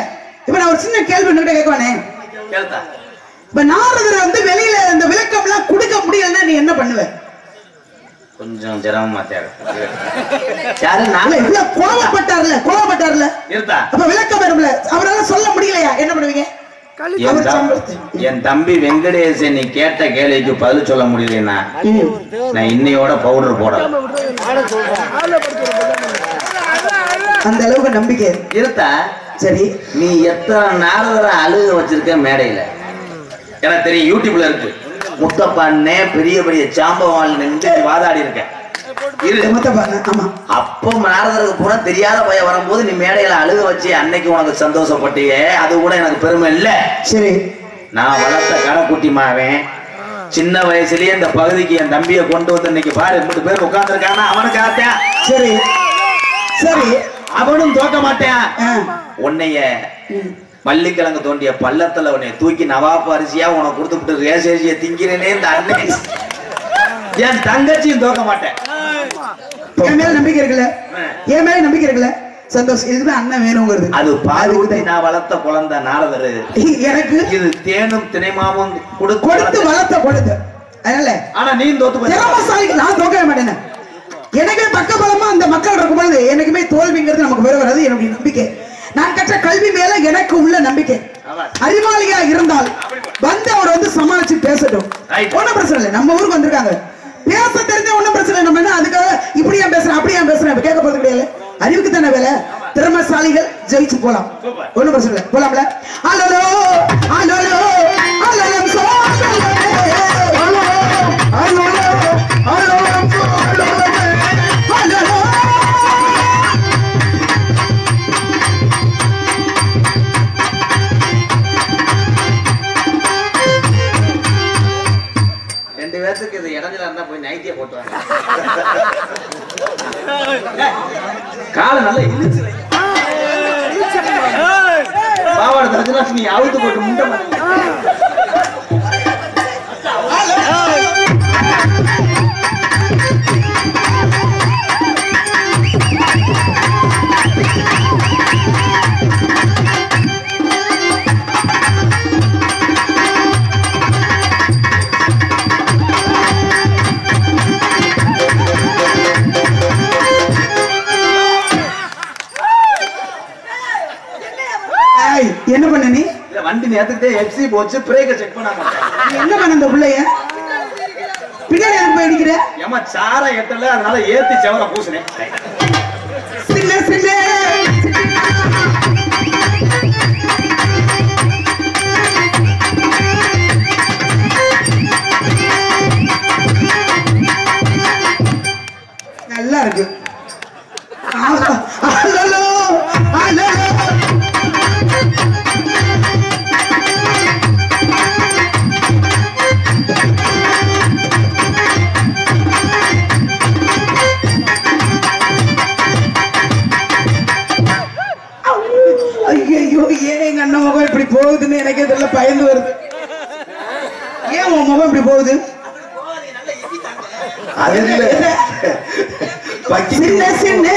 Speaker 5: இப்ப நான் ஒரு சின்ன கேள்வி உங்ககிட்ட கேட்கவானே இப்ப நாரதர் வந்து வெளியில இந்த விளக்கம் எல்லாம் கொடுக்க முடியலன்னா நீ என்ன பண்ணுவ?
Speaker 4: கொஞ்சம் சிரமமா தேவை யாரு?
Speaker 5: இல்ல
Speaker 4: நான்
Speaker 5: இவ்வளவு கோவப்பட்டார்ல கோவப்பட்டார்ல?
Speaker 4: இருத்தா
Speaker 5: அப்ப விளக்கம் வரும்ல அவரால சொல்ல முடியலையா? என்ன பண்ணுவீங்க?
Speaker 4: என் தம்பி வெங்கடேசன் நீ கேட்ட கேள்விக்கு பதில் சொல்ல முடியலன்னா. நான் இன்னையோட பவுடர் போட
Speaker 5: அந்த அளவுக்கு நம்பிக்கை.
Speaker 4: இருத்தா
Speaker 5: சரி.
Speaker 4: நீ எத்தனை நாரதரை அழுக வச்சிருக்க மேடையில? எனக்கு தெரியும் யூடியூப்ல இருக்கு. முத்தப்பான்னே பெரிய பெரிய சாம்பவாள் நின்று வாதாடி இருக்க. இரு.
Speaker 5: மொத்த பாருங்க ஆமா.
Speaker 4: அப்போ நாரதருக்கு பூரா தெரியாத பையன் வரும்போது நீ மேடையில அழுக வச்சு அன்னைக்கு உனக்கு சந்தோஷப்பட்டியே அது கூட எனக்கு பெருமை இல்ல.
Speaker 5: சரி.
Speaker 4: நான் வளர்த்த கடைக்குட்டி மாவன். சின்ன வயசுலயே இந்த பகுதிக்கு என் தம்பியை கொண்டு வந்து இன்னைக்கு பாரு மூணு பேர் உட்கார்ந்துருக்கானா? அவனுக்கு ஆத்தேன்
Speaker 5: சரி. சரி.
Speaker 4: அவனும் தோக்க மாட்டேன். உன்னைய மல்லிக்கிழங்கு தோண்டிய பள்ளத்துல உன்னை தூக்கி நவாப்பு அரிசியா உனக்கு கொடுத்துட்டு ரேஸ் அரிசியை திங்கிறேனே இந்த அன்னை. என் தங்கச்சியும் தோக்க மாட்டேன்.
Speaker 5: என் மேல நம்பிக்கை இருக்குல்ல? என் மேல நம்பிக்கை இருக்குல்ல? சந்தோஷம் இதுதான் அண்ணன் வேணுங்கிறது.
Speaker 4: அது பால் ஊத்தி நான் வளர்த்த குழந்தை நாரதரு
Speaker 5: எனக்கு?
Speaker 4: இது தேனும் திணைமாவும் கொடுத்து
Speaker 5: கொடுத்து
Speaker 4: வளர்த்த-
Speaker 5: கொடுத்து அதனால
Speaker 4: ஆனா நீ தோத்து
Speaker 5: திறமசாலிக்கு நான் தோக்கவே மாட்டேன். எனக்கே பக்கபலமா அந்த மக்கள் இருக்கும் பொழுது எனக்குமே தோல்விங்கிறது நமக்கு வர வராது என்னுடைய நம்பிக்கை. நான் கற்ற கல்வி மேல எனக்கு உள்ள நம்பிக்கை. அறிவாளியா இருந்தால் வந்து அவர் வந்து சமாளிச்சு பேசட்டும். ஒண்ணும் பிரச்சனை இல்லை. நம்ம ஊருக்கு வந்திருக்காங்க. பேச தெரிஞ்ச ஒண்ணும் பிரச்சனை நம்ம என்ன அதுக்காக இப்படி ஏன் பேசுறேன் அப்படி ஏன் பேசுறேன் கேட்க போறது கிடையாது. அறிவுக்கு தானே வேலை. திறமசாலிகள் ஜெயிச்சு போலாம். ஒண்ணும் பிரச்சனை இல்லை. போலாம்ல. அலலோ அலலோ அலலம் சோழலே
Speaker 4: போய் நைட்டிய போட்டு வாங்க. காலை நல்லா இழுச்சு. பாவாடை நீ அவுத்து போட்டு முண்டை
Speaker 5: என்ன பண்ண நீ?
Speaker 4: இல்ல வண்டி நேரத்துக்கு எஃப்சி போச்சு பிரேக்க செக் பண்ண மாட்டேன்
Speaker 5: நீ என்ன பண்ண இந்த பிள்ளைய? பின்னாடி போய் அடிக்கிற?
Speaker 4: ஏமா சார எட்டல அதனால ஏத்தி செவர பூசினேன்.
Speaker 5: சின்ன சின்ன. நல்லா இருக்கு. போகுதுன்னு எனக்கே தெரியல பயந்து வருது. ஏன் உன் முகம் இப்படி போகுது?
Speaker 6: அது இல்ல.
Speaker 5: சின்ன சின்ன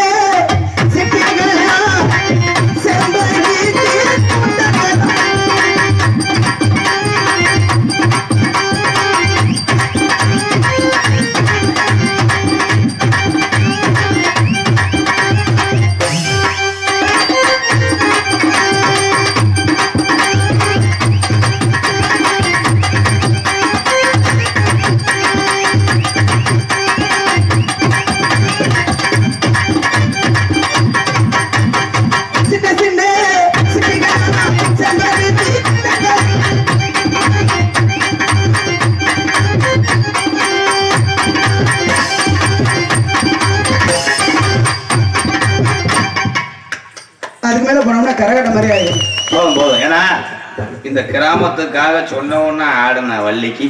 Speaker 4: இந்த கிராமத்துக்காக சொன்னவொன்னு ஆடுன வள்ளிக்கு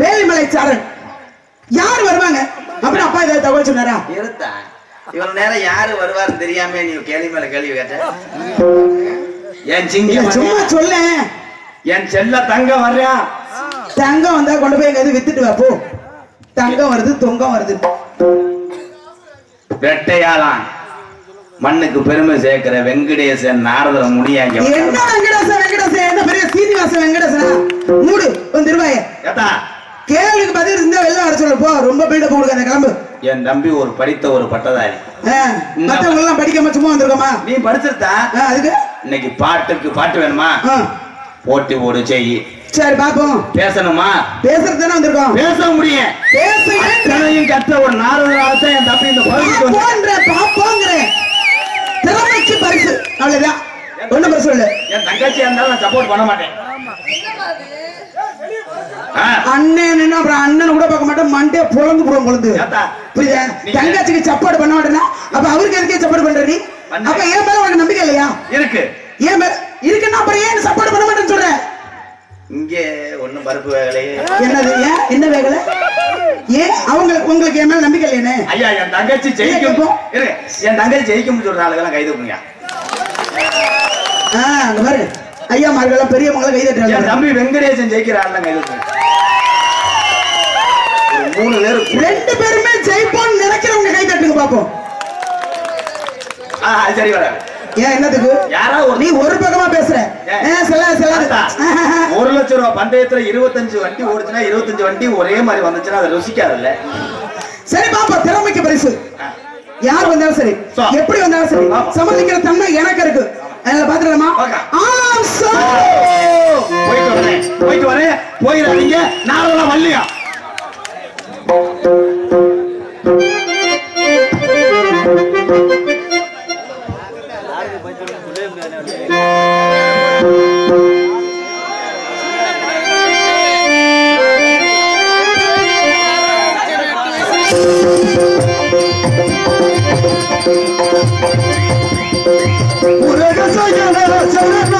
Speaker 6: வேலிமலை சாரன். யார் வருவாங்க? அப்புறம் அப்பா ஏதாவது தகவல் சொன்னாரா?
Speaker 4: இருத்தா இவ்வளவு நேரம் யாரு வருவாருன்னு தெரியாம நீ கேள்வி மேல கேள்வி கேட்ட? என் சிங்கம்
Speaker 6: சும்மா. சொல்ல
Speaker 4: என் செல்ல தங்க வர்றான்
Speaker 6: தங்கம் வந்தா கொண்டு போய் எங்கேயாவது வித்துட்டு வா போ. தங்கம் வருது தொங்கம் வருது.
Speaker 4: வெட்டையாளான் மண்ணுக்கு பெருமை சேர்க்கிற வெங்கடேசன் நாரதர முடியாங்க
Speaker 6: என்ன வெங்கடேசன் வெங்கடேசன்? என்ன பெரிய சீனிவாசன் வெங்கடேசனா? மூடு வந்து
Speaker 4: ஏத்தா.
Speaker 6: கேள்விக்கு பதில் இருந்தா வெளில வர சொல்லு போ. ரொம்ப பில்டப் கொடுக்காத கிளம்பு.
Speaker 4: என் தம்பி ஒரு படித்த ஒரு பட்டதாரி.
Speaker 6: மத்தவங்க எல்லாம் படிக்காம சும்மா வந்திருக்கோமா?
Speaker 4: நீ படிச்சிருத்தா?
Speaker 6: அதுக்கு?
Speaker 4: இன்னைக்கு பாட்டுக்கு பாட்டு வேணுமா? போட்டி போடு செய்.
Speaker 6: சரி பாப்போம்.
Speaker 4: பேசணுமா?
Speaker 6: பேசுறது தானே வந்திருக்கோம்.
Speaker 4: பேச முடியும். அத்தனையும் கற்ற ஒரு நாரதராகத்தான் என் தம்பி இந்த பகுதிக்கு வந்து
Speaker 6: பாப்போன்ற பாப்போங்கிற. திறமைக்கு பரிசு. அவ்வளவுதான். ஒண்ணு பரிசு இல்ல.
Speaker 4: என் தங்கச்சியா இருந்தாலும் நான் சப்போர்ட் பண்ண மாட்டேன்.
Speaker 6: அண்ணன் அப்புறம் அண்ணன் கூட பார்க்க மாட்டேன். மண்டே பொழந்து போடுவோம் பொழுது
Speaker 4: ஏத்தா,
Speaker 6: புரியுதா தங்கச்சிக்கு சப்பாடு பண்ண மாட்டேன்னா அப்ப அவருக்கு எதுக்கே சப்பாடு பண்ற நீ. அப்ப என் மேல உனக்கு நம்பிக்கை இல்லையா?
Speaker 4: இருக்கு.
Speaker 6: ஏன் மேல இருக்குன்னா அப்புறம் ஏன் சப்பாடு பண்ண மாட்டேன்னு சொல்ற?
Speaker 4: இங்கே ஒண்ணும் பருப்பு வேகலையே.
Speaker 6: என்னது ஏன்? என்ன வேகல? ஏன்? அவங்களுக்கு உங்களுக்கு என் மேல நம்பிக்கை இல்லையானே
Speaker 4: ஐயா என் தங்கச்சி ஜெயிக்கும். என் தங்கச்சி ஜெயிக்கும் சொல்ற ஆளுகெல்லாம் கைது பண்ணுங்க
Speaker 6: ஆ அங்க பாரு. ஐயா மார்களெல்லாம் பெரியவங்களை கை
Speaker 4: என்
Speaker 6: தட்டுறாங்க
Speaker 4: தம்பி வெங்கடேசன் ஜெயிக்கிற ஆளுலாம் கைது பண்ணுங்க ஒரு மூணு பேர்.
Speaker 6: ரெண்டு பேருமே ஜெயிப்போம்னு நினைக்கிறவங்க கை தட்டுங்க பாப்போம்.
Speaker 4: ஆ, சரி வர.
Speaker 6: ஏன் என்னதுக்கு?
Speaker 4: யாரா ஒரு
Speaker 6: நீ ஒரு பக்கமா பேசுற. செல்லாது
Speaker 4: ஆத்தா, ஒரு லட்சம் ரூபாய் பந்தயத்துல இருபத்தஞ்சு வண்டி ஓடுச்சுன்னா இருபத்தஞ்சு வண்டி ஒரே மாதிரி வந்துச்சுன்னா அதை ருசிக்காதுல்ல?
Speaker 6: சரி பாப்பா திறமைக்கு பரிசு. யார் வந்தாலும் சரி.
Speaker 4: சோ.
Speaker 6: எப்படி வந்தாலும் சரி.
Speaker 4: ஆமா.
Speaker 6: சம்மதிக்கிற தன்மை எனக்கு இருக்கு. அதில் சார்
Speaker 4: போயிட்டு வரேன். போயிட்டு வரேன். போயிடாதீங்க. நாளெல்லாம் வரலையா?
Speaker 6: உலக சகல 俺が最後なら、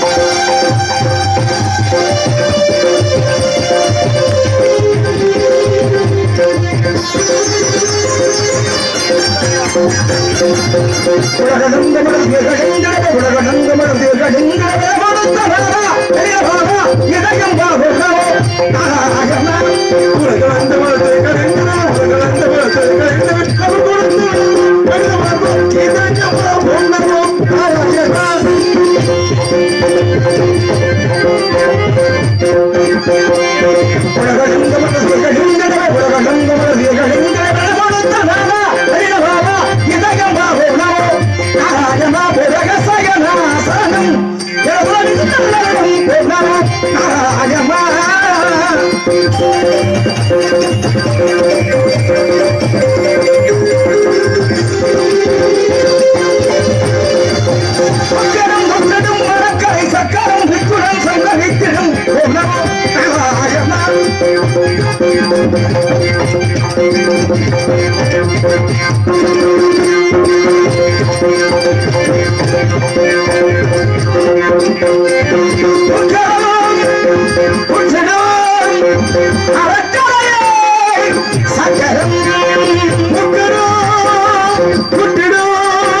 Speaker 6: பொருளும் நாராயண உலக சகல Fuck it up! Put it on, put it on.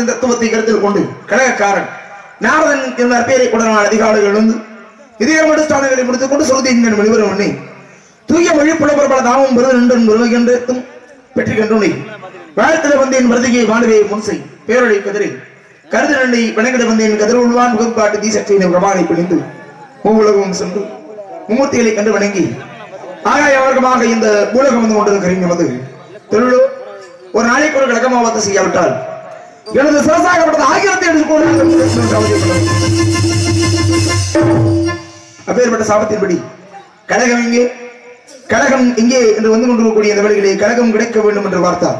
Speaker 6: காரணத்தின் தத்துவத்தை கருத்தில் கொண்டு கழகக்காரன் நாரதன் என்ற பேரை கொண்டனான அதிகாலை எழுந்து இதயம் ஸ்தானங்களை முடித்துக் கொண்டு சுருதியின் வெளிவரும் உன்னை. தூய மொழி புலவர் பல தாமும் விருது நின்றும் விருதுகின்றதும் பெற்றுகின்றோனே வாழ்த்துல வந்தேன் வருதியை வானவே முன்சை பேரொழி கதிரை. கருது நண்டை வணங்கிட வந்தேன் கதிர் உள்வான் முகப்பாட்டு தீசக்தியினை பிரபானை பிழிந்து மூவுலகம் சென்று மும்மூர்த்திகளை கண்டு வணங்கி ஆகாய வர்க்கமாக இந்த பூலகம் வந்து கொண்டிருக்கிறீங்க வந்து. தொழிலோ ஒரு நாளைக்கு ஒரு கழகமாவத்தை செய்யாவிட்டால் எனது சிறசாகப்பட்டது ஆகியத்தை எடுத்துக்கொண்டு அப்பேற்பட்ட சாபத்தின்படி கழகம் எங்கே கழகம் எங்கே என்று வந்து கொண்டிருக்கக்கூடிய இந்த வேளையிலே கழகம் கிடைக்க வேண்டும் என்று பார்த்தார்.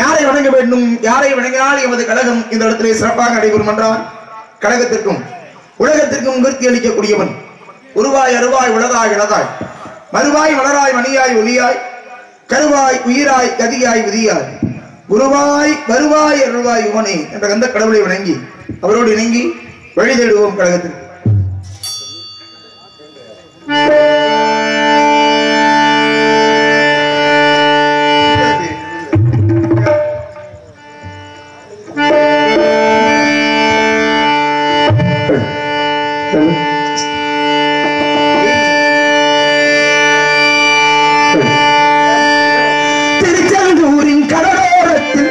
Speaker 6: யாரை வணங்க வேண்டும் யாரை வணங்கினால் எமது கழகம் இந்த இடத்திலே சிறப்பாக நடைபெறும் என்றால் கழகத்திற்கும் உலகத்திற்கும் உயர்த்தி அளிக்கக்கூடியவன். உருவாய் அருவாய் உலகாய் இளதாய். மறுவாய் மலராய் மணியாய் ஒளியாய். கருவாய் உயிராய் கதியாய் விதியாய். குருவாய் வருவாய் அருள்வாய் உவனே என்ற அந்த கடவுளை வணங்கி அவரோடு இணங்கி வழி தேடுவோம் கழகத்திற்கு திருச்செந்தூரின் கடலோரத்தில்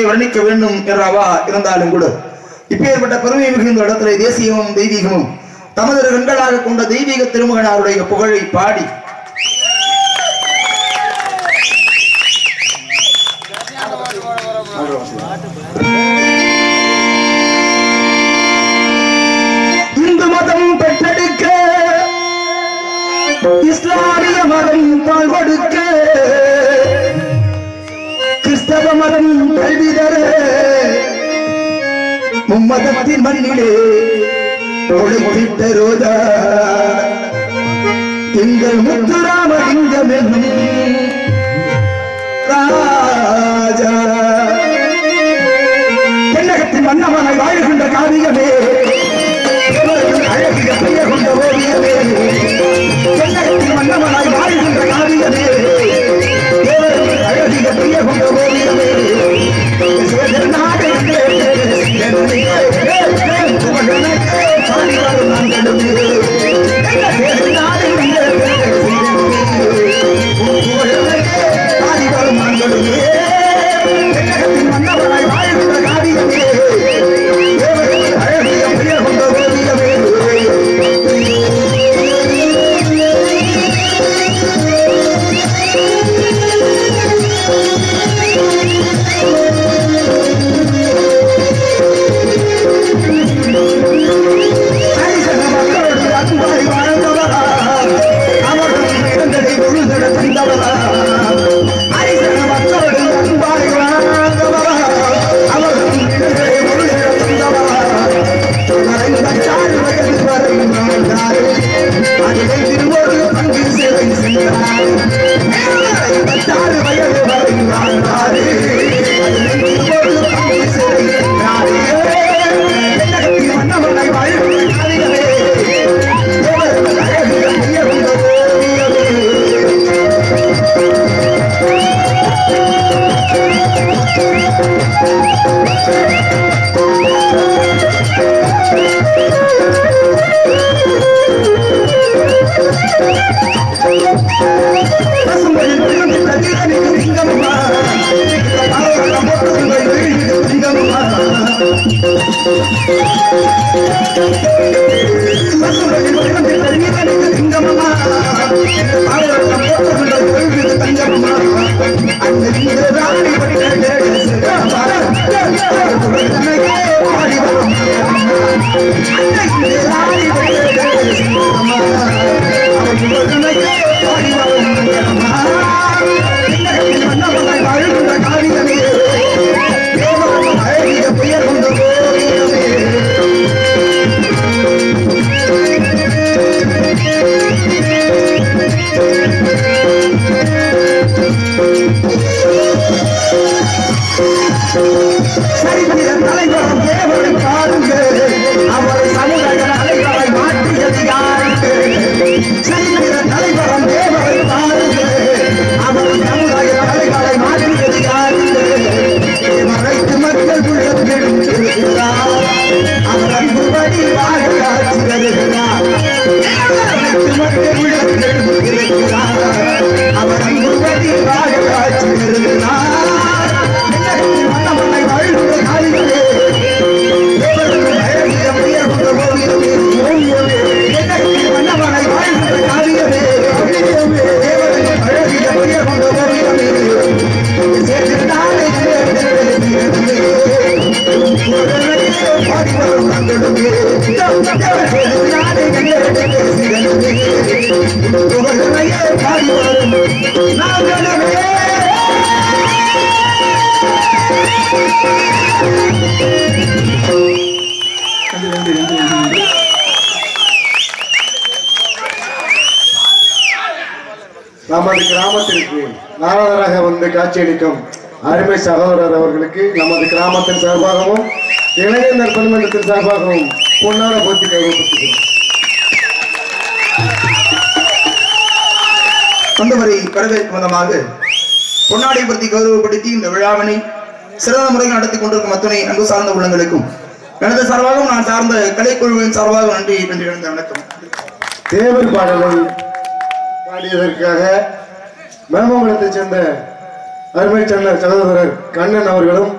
Speaker 3: என்பதை வர்ணிக்க வேண்டும் என்றாவா இருந்தாலும் கூட. இப்பேற்பட்ட பெருமை மிகுந்த இடத்திலே தேசியமும் தெய்வீகமும் தமது கண்களாக கொண்ட தெய்வீக திருமகனாருடைய புகழை பாடி மதின் மண்ணிலே ஒழுங்கிட்டரோதா திங்கள் முத்துராம லிங்கம். ராஜா. தென்னகத்தின் மன்னவனை வாழ்கின்ற காவியமே. அழகிய பெயர் கொண்ட ஓவியமே. தென்னகத்தின் மன்னவனாய் வாழ்கின்ற காவியமே.
Speaker 6: Thank you. காட்சியளிக்கும் அருமை சகோதரர் அவர்களுக்கு நமது கிராமத்தின் சார்பாகவும் இளைஞர் பணிமன்றத்தின் சார்பாகவும் பொன்னார போட்டி கைவிட்டுகிறோம்
Speaker 3: சொந்தமரை வரவேற்கும் விதமாக பொன்னாடை பற்றி கௌரவப்படுத்தி இந்த விழாவினை
Speaker 6: சிறந்த முறையில் நடத்தி கொண்டிருக்கும் அத்துணை அன்பு சார்ந்த உள்ளங்களுக்கும் எனது சார்பாகவும் நான் சார்ந்த கலைக்குழுவின் சார்பாக நன்றி நன்றி நடந்த வணக்கம்.
Speaker 7: தேவர் பாடல்கள் பாடியதற்காக மேமங்கலத்தைச் சேர்ந்த அருமை சென்னர் சகோதரர் கண்ணன் அவர்களும்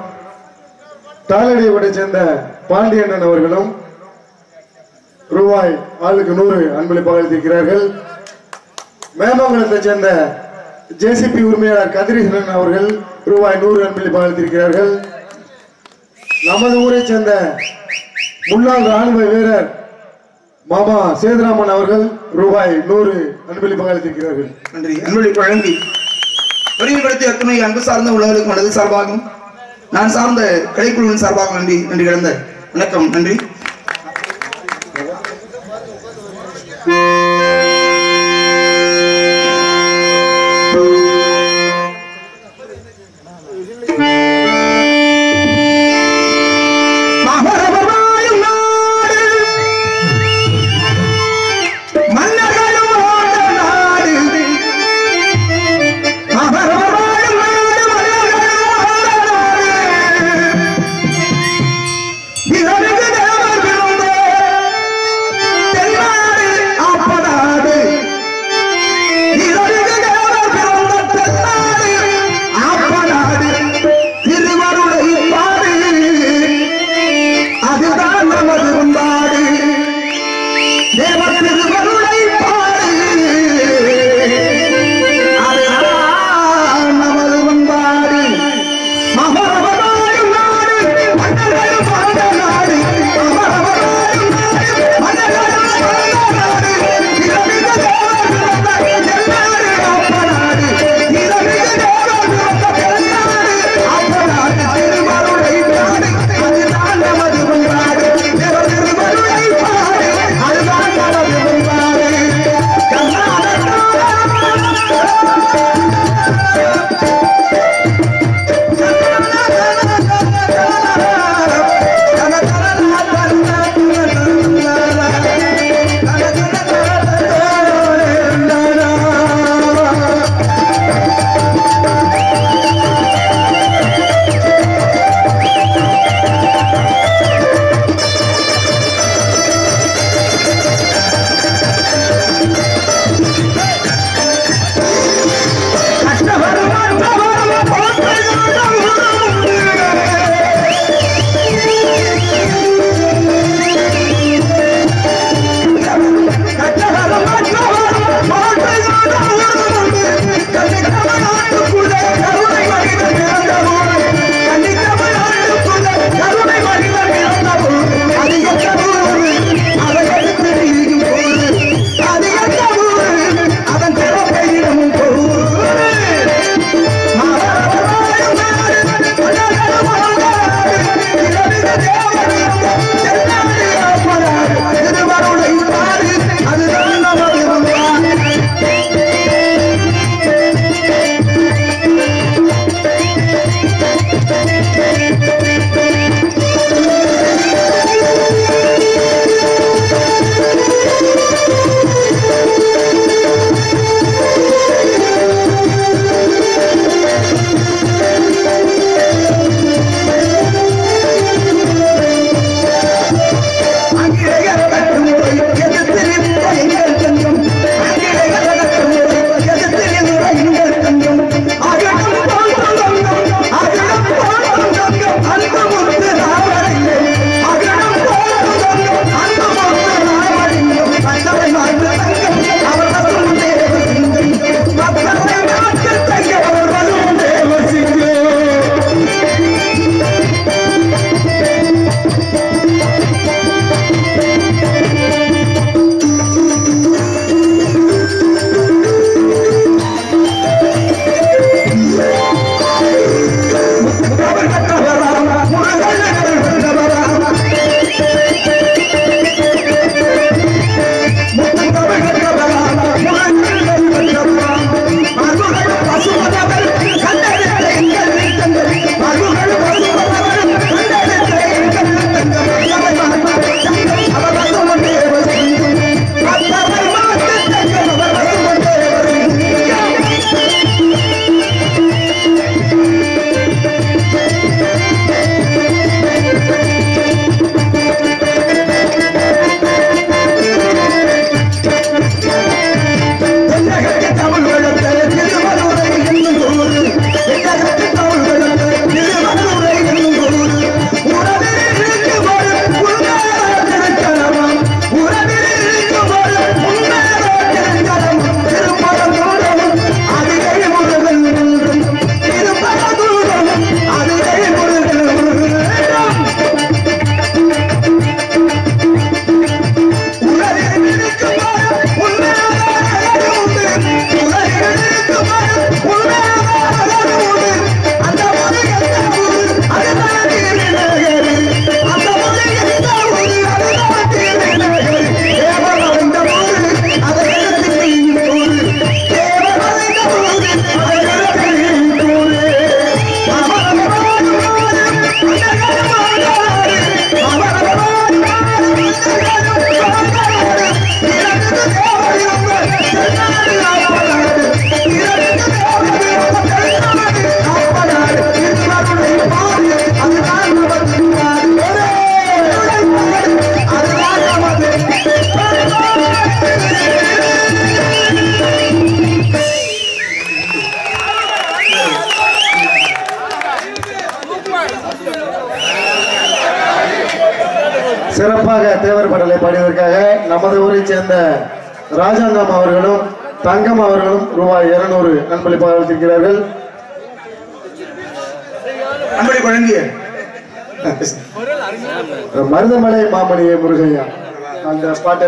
Speaker 7: தாளடியப்பட்டை சேர்ந்த பாண்டியண்ணன் அவர்களும் ரூபாய் ஆளுக்கு நூறு அன்பளிப்பாக அளித்திருக்கிறார்கள். மேமங்குளத்தைச் சேர்ந்த ஜேசிபி உரிமையாளர் கதிரீசனன் அவர்கள் ரூபாய் நூறு அன்பளிப்பாக எழுதியிருக்கிறார்கள் நமது ஊரை சேர்ந்த முன்னாள் ராணுவ வீரர் மாமா சேதுராமன் அவர்கள் ரூபாய் நூறு அன்பளிப்பாக அளித்திருக்கிறார்கள்.
Speaker 6: நன்றி. அன்பளிப்பு வழங்கி விரிவுபடுத்தி வைக்கணும் அன்பு சார்ந்த உலகளுக்கு மனது சார்பாகும் நான் சார்ந்த கலைக்குழுவின் சார்பாக நன்றி நன்றி கிடந்த வணக்கம் நன்றி.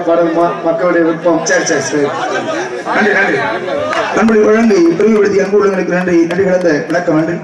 Speaker 7: பாடல்மா மக்களுடைய விருப்பம்.
Speaker 6: சரி சரி சரி. நன்றி நன்றி. நம்முடைய வழங்கி பெருமைப்படுத்தி அன்பு உள்ளவங்களுக்கு நன்றி. நன்றி கலந்த விளக்கம் நன்றி.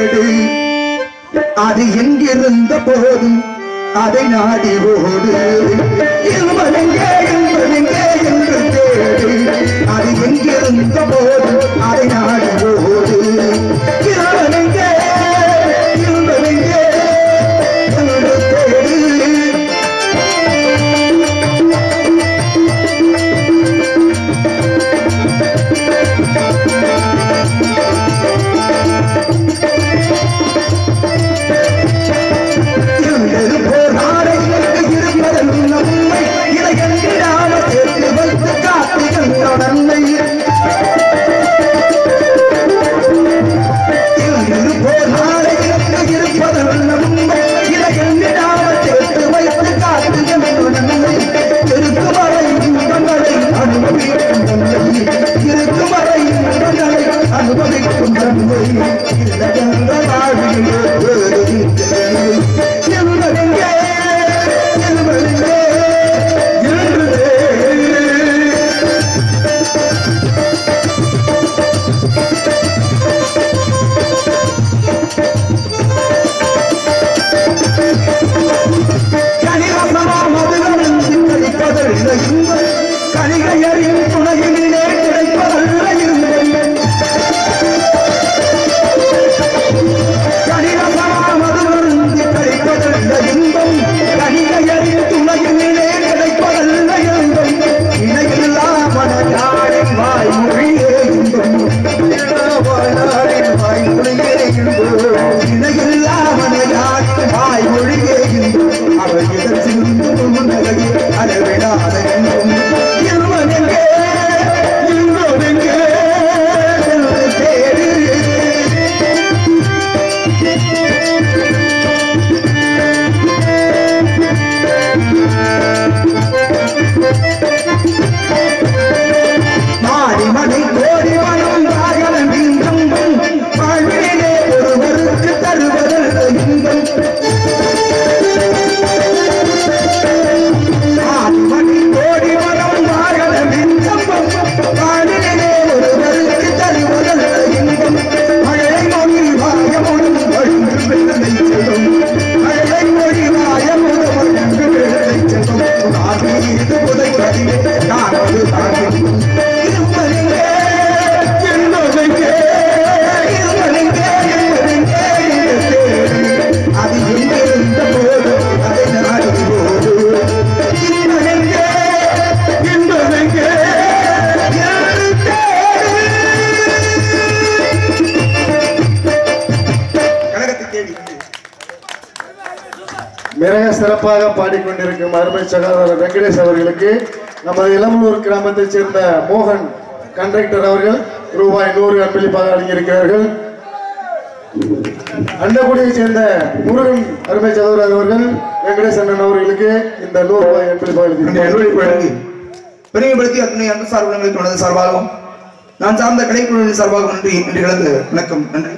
Speaker 6: தேடு அது எங்கிருந்த போதும் அதை நாடி ஓடு. இருமலெங்கே என்பதெங்கே என்று தேடு. அது எங்கிருந்த போதும் அதை நாடி ஓடு.
Speaker 7: மிக சிறப்பாக பாடிக்கொண்டிருக்கும் அருமை சகோதரர் வெங்கடேஷ் அவர்களுக்கு நமது இளமலூர் கிராமத்தைச் சேர்ந்த மோகன் கண்டக்டர் அவர்கள் ரூபாய் நூறு அன்பளிப்பாக வழங்கியிருக்கிறார்கள் அண்டக்குடியைச் சேர்ந்த முருகன் அருமை சகோதரர் அவர்கள் வெங்கடேஷ் அண்ணன் அவர்களுக்கு இந்த நூறு ரூபாய் அன்பளிப்பாக
Speaker 6: பெருமைப்படுத்தி அத்தனை அன்பு சார்பு தனது சார்பாகவும் நான் சார்ந்த கடைக்குழு சார்பாகவும் நன்றி நன்றி கலந்து வணக்கம் நன்றி.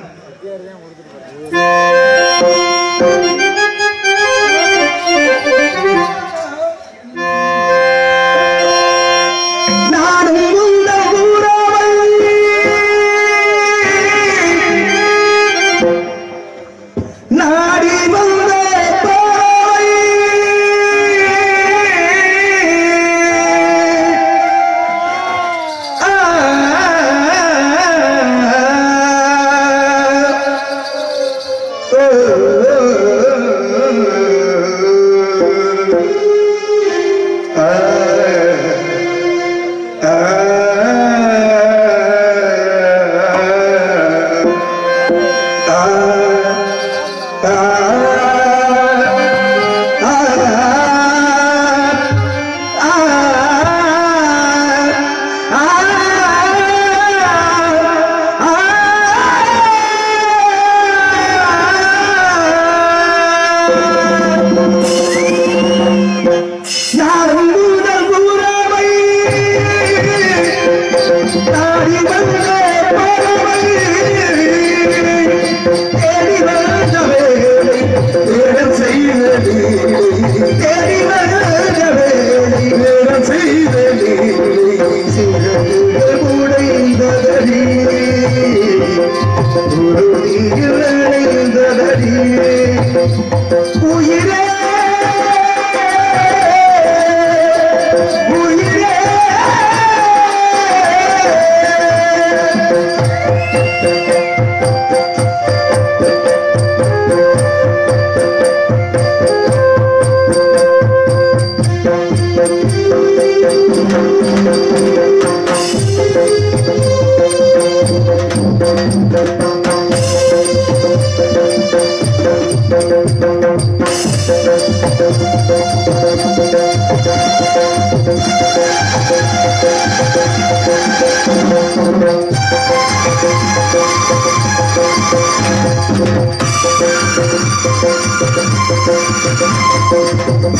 Speaker 4: Thank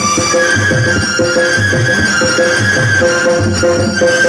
Speaker 4: you.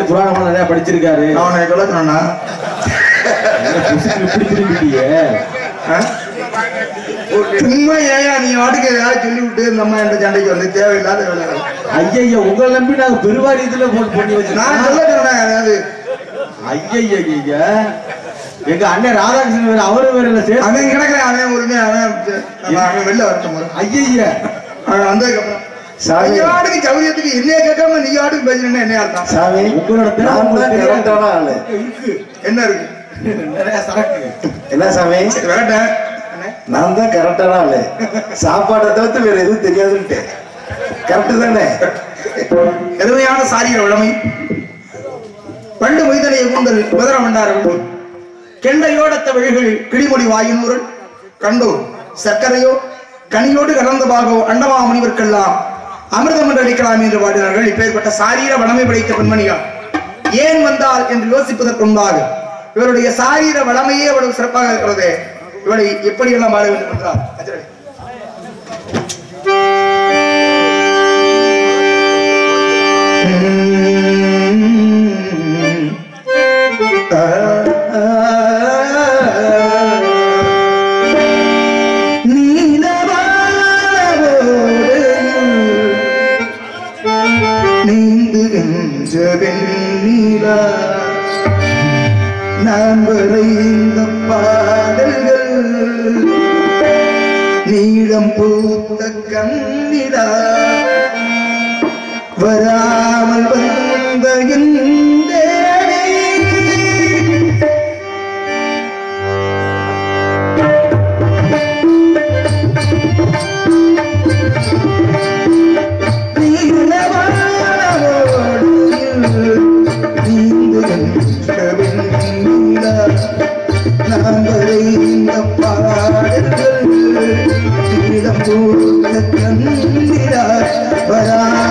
Speaker 4: ஆளு புராணமா நிறைய படிச்சிருக்காரு.
Speaker 6: நான் உன்னை சொல்ல சொன்னா
Speaker 4: இப்படி திரும்பிட்டியே
Speaker 6: சும்மா ஏயா நீ வாட்டுக்கு ஏதாவது சொல்லி விட்டு இந்த அம்மா என்ற சண்டைக்கு வந்து தேவையில்லாத வேலை
Speaker 4: ஐயா உங்களை நம்பி நாங்க போட்டு பண்ணி
Speaker 6: நான்
Speaker 4: வச்சிருக்கோம்
Speaker 6: சொல்ல சொன்னேன் அதாவது
Speaker 4: ஐயா எங்க அண்ணன் ராதாகிருஷ்ணன் வேற அவரு வேற இல்ல சேர்த்து
Speaker 6: அவன் கிடக்குறேன் அவன் உரிமையா அவன் அவன் வெளில வரட்டும்.
Speaker 4: ஐயா
Speaker 6: அவன் வாட்டுக்கு சௌரியத்துக்கு என்னைய கேட்காம நீ வாட்டுக்கு பேசுறேன்னா என்ன அர்த்தம்?
Speaker 3: சாமி
Speaker 4: உங்களோட
Speaker 3: ஆளு.
Speaker 4: இருக்கு.
Speaker 6: என்ன இருக்கு?
Speaker 4: நிறைய சரக்கு.
Speaker 3: என்ன சாமி?
Speaker 6: வரட்டேன்?
Speaker 3: நான் தான் கரெக்டான ஆளு. சாப்பாட்டை தவிர்த்து வேற எதுவும் தெரியாதுன்ட்டு. கரெக்டு தானே?
Speaker 6: எளிமையான சாரீர உடமை. பண்டு மொய்தனை கூந்தல் உதர வண்டார விழும் கெண்டையோடத்த வழிகள் கிளிமொழி வாயினூரல் கண்டோ சர்க்கரையோ கனியோடு கலந்த பாகோ அண்டமா முனிவர்க்கெல்லாம் அமிர்தம் என்று அளிக்கலாம் என்று பாடினார்கள். இப்பேற்பட்ட சாரீர வளமை படைத்த பெண்மணிகள். ஏன் வந்தால் என்று யோசிப்பதற்கு முன்பாக இவருடைய சாரீர வளமையே அவ்வளவு சிறப்பாக இருக்கிறது. இவளை எப்படி எல்லாம் வாழ வேண்டும் என்றால் அஜரடி. நான் வரைந்த பாடல்கள் நீளம் பூத்த கண்ணிலா வராமல் வராமல்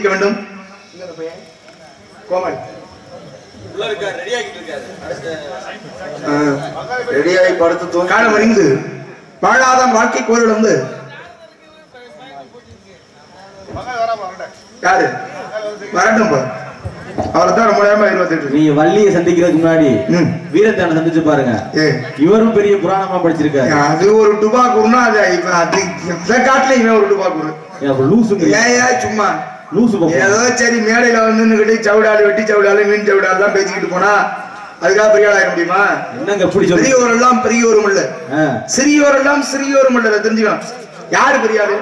Speaker 6: சந்திக்க வேண்டும். கோமல்.
Speaker 4: ரெடியாகி படுத்து தூங்கி
Speaker 6: காலம் அறிந்து. வாழாதான் வாழ்க்கை கோரில் வந்து. யாரு? வரட்டும் பா அவரை தான் ரொம்ப நேரமா இருபத்தெட்டு.
Speaker 5: நீங்க வள்ளியை சந்திக்கிறதுக்கு முன்னாடி. வீரத்தான சந்திச்சு பாருங்க.
Speaker 6: ஏ.
Speaker 5: இவரும் பெரிய புராணமா படிச்சிருக்காரு.
Speaker 6: அது ஒரு அது இப்ப அது காட்டுல இவன் ஒரு
Speaker 5: லூசுங்க
Speaker 6: ஏன் ஏன் சும்மா.
Speaker 5: லூசு.
Speaker 6: ஏதோ சரி மேடையில வந்து நின்னுக்கிட்டு சவுடாலு வெட்டி சவுடாலு மீன் சவுடாலு தான் பேசிக்கிட்டு போனா அதுக்காக பெரிய ஆளாயிட முடியுமா?
Speaker 5: என்னங்க எப்படி சொல்லி
Speaker 6: பெரியோர் எல்லாம் பெரியோரும் இல்ல. சிறியோர் எல்லாம் சிறியோரும் இல்ல தெரிஞ்சுக்கலாம் யாரு பெரிய ஆளு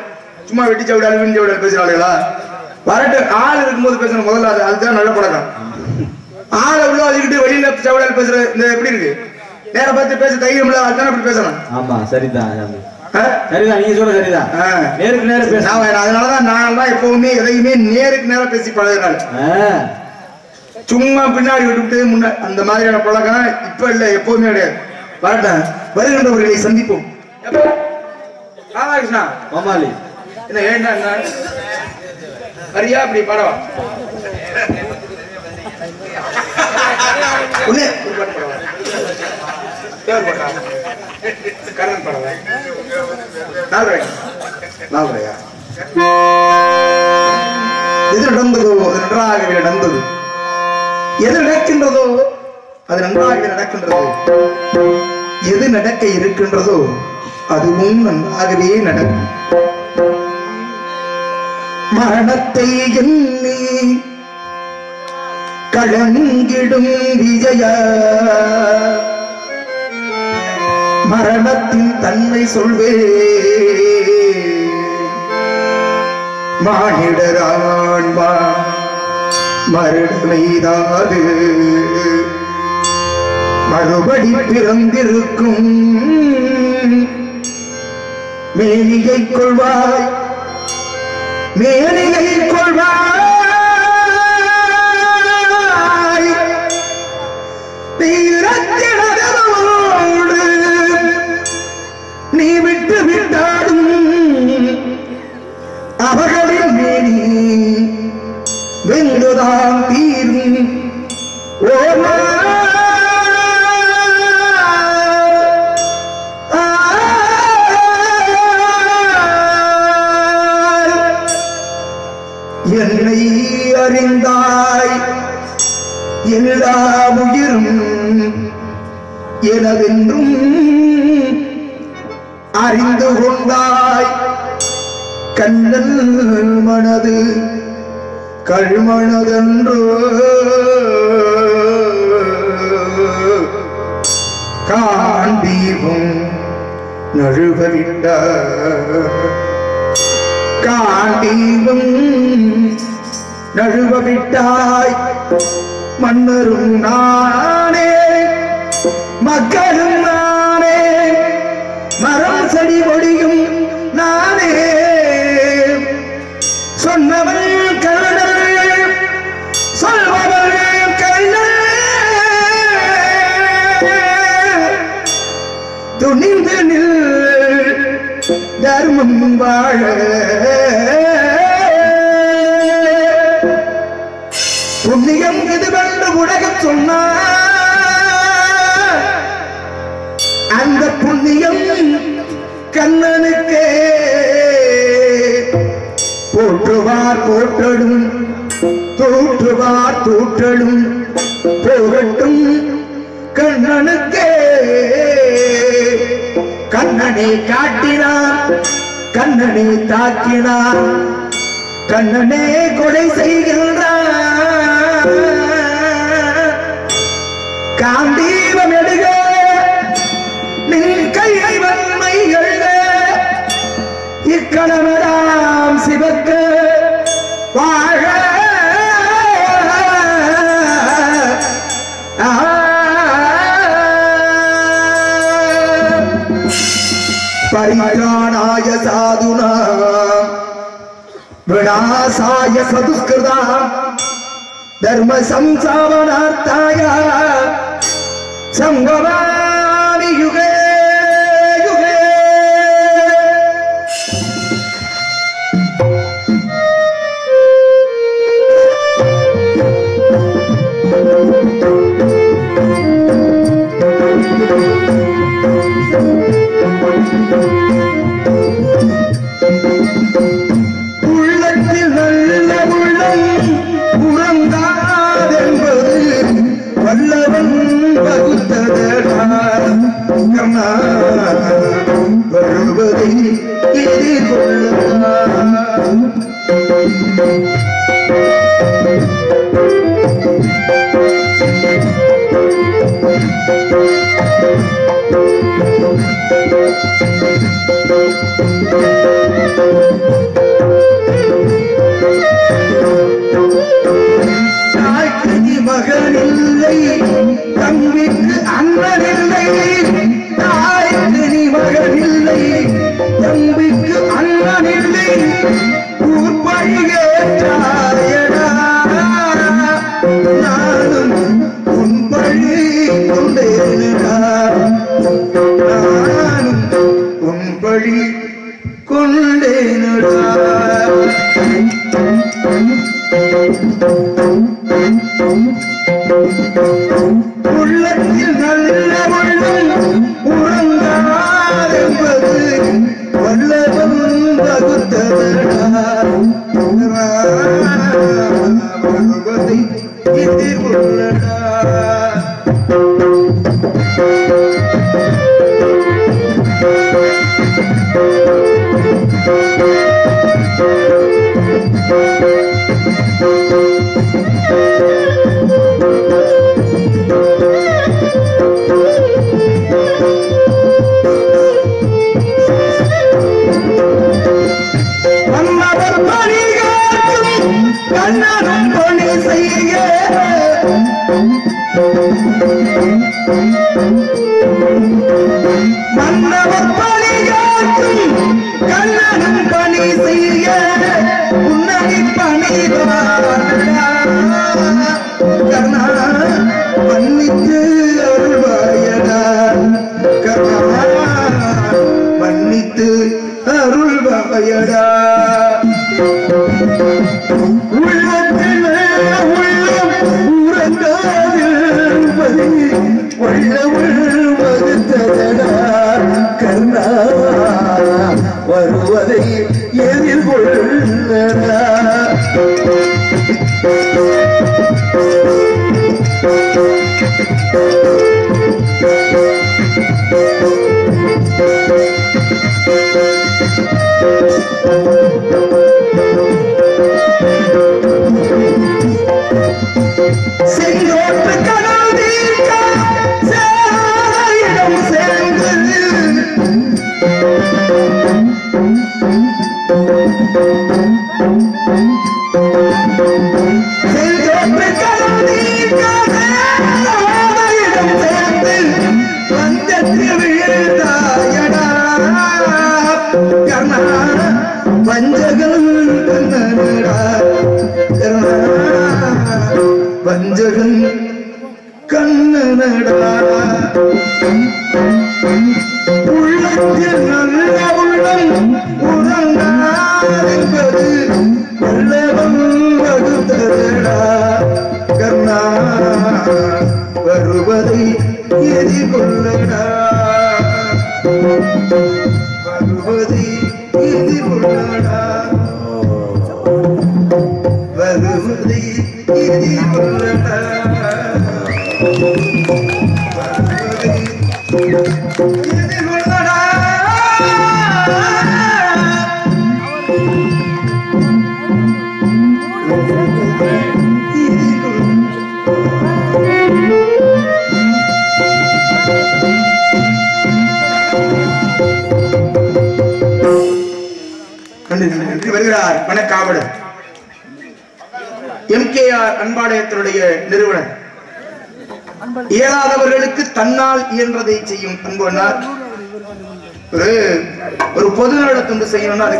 Speaker 6: சும்மா வெட்டி சவுடாலு மீன் சவுடாலு பேசுற ஆளுகளா? வரட்டு ஆள் இருக்கும்போது பேசணும் முதல்ல அது அதுதான் நல்ல பழக்கம். ஆளை உள்ள வச்சுக்கிட்டு வெளியில சவுடால் பேசுற இந்த எப்படி இருக்கு? நேர பார்த்து பேச தைரியம் இல்ல அதுதான் அப்படி பேசணும்.
Speaker 5: ஆமா சரிதான்? சரிதான் நீங்க சொல்ற சரிதான். நேருக்கு நேரம் பேச.
Speaker 6: அதனாலதான் நான் எப்பவுமே எதையுமே நேருக்கு நேரம் பேசி பழகினாள் சும்மா பின்னாடி விட்டுவிட்டு முன்ன அந்த மாதிரியான பழக்கம் இப்ப இல்ல எப்பவுமே கிடையாது. வரட்டும் வருகின்றவர்களை சந்திப்போம்? ராதாகிருஷ்ணா.
Speaker 5: கோமாளி.
Speaker 6: என்ன ஏண்டா என்ன வரியா அப்படி படம் ஒண்ணு ஒரு பாட்டு கர்ணன் படம் நாலரை எது நடந்ததோ அது நன்றாகவே நடந்தது. எது நடக்கின்றதோ அது நன்றாகவே நடக்கின்றது. எது நடக்க இருக்கின்றதோ அதுவும் நன்றாகவே நடக்கும். மரணத்தை எண்ணி களங்கிடும் விஜயா. மரணத்தின் தன்மை சொல்வே மானிடரான்மா மருடமைதாது மறுபடி பிறந்திருக்கும் மேனியை கொள்வாய் மேனியை கொள்வாய். எனதென்றும் அறிந்து கொண்டாய். கண்ணன் மனது கழ்மனதென்றோ காண்டீபம் நழுவவிட்ட காண்டீபம் நழுவவிட்டாய். மன்னரும் நானே மக்களும் நானே. மரம் செடி கொடியும் நானே. சொன்னவன் கருணர் சொல்பவள் கருணல் துணிந்து நில் தர்மம் வாழ போற்றலும் போற்றடும் தூற்றுவார் தூற்றடும் போகட்டும் கண்ணனுக்கே. கண்ணனை காட்டினார் கண்ணனை தாக்கினார் கண்ணனே கொலை செய்கின்றார். காந்தி असाय सदुष्कृता। धर्मसंसावनार्थाय संभवा மன்னவர் பணியாற்றும் கண்ணனும் பணி செய்ய உன்னதி பணி கர்ணா மன்னித்து அருள்வாயடா. கர்ணா மன்னித்து அருள்வாயடா.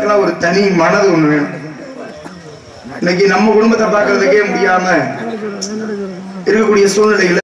Speaker 6: அதுக்கெல்லாம் ஒரு தனி மனது ஒண்ணு வேணும். இன்னைக்கு நம்ம குடும்பத்தை பாக்குறதுக்கே முடியாம இருக்கக்கூடிய சூழ்நிலையில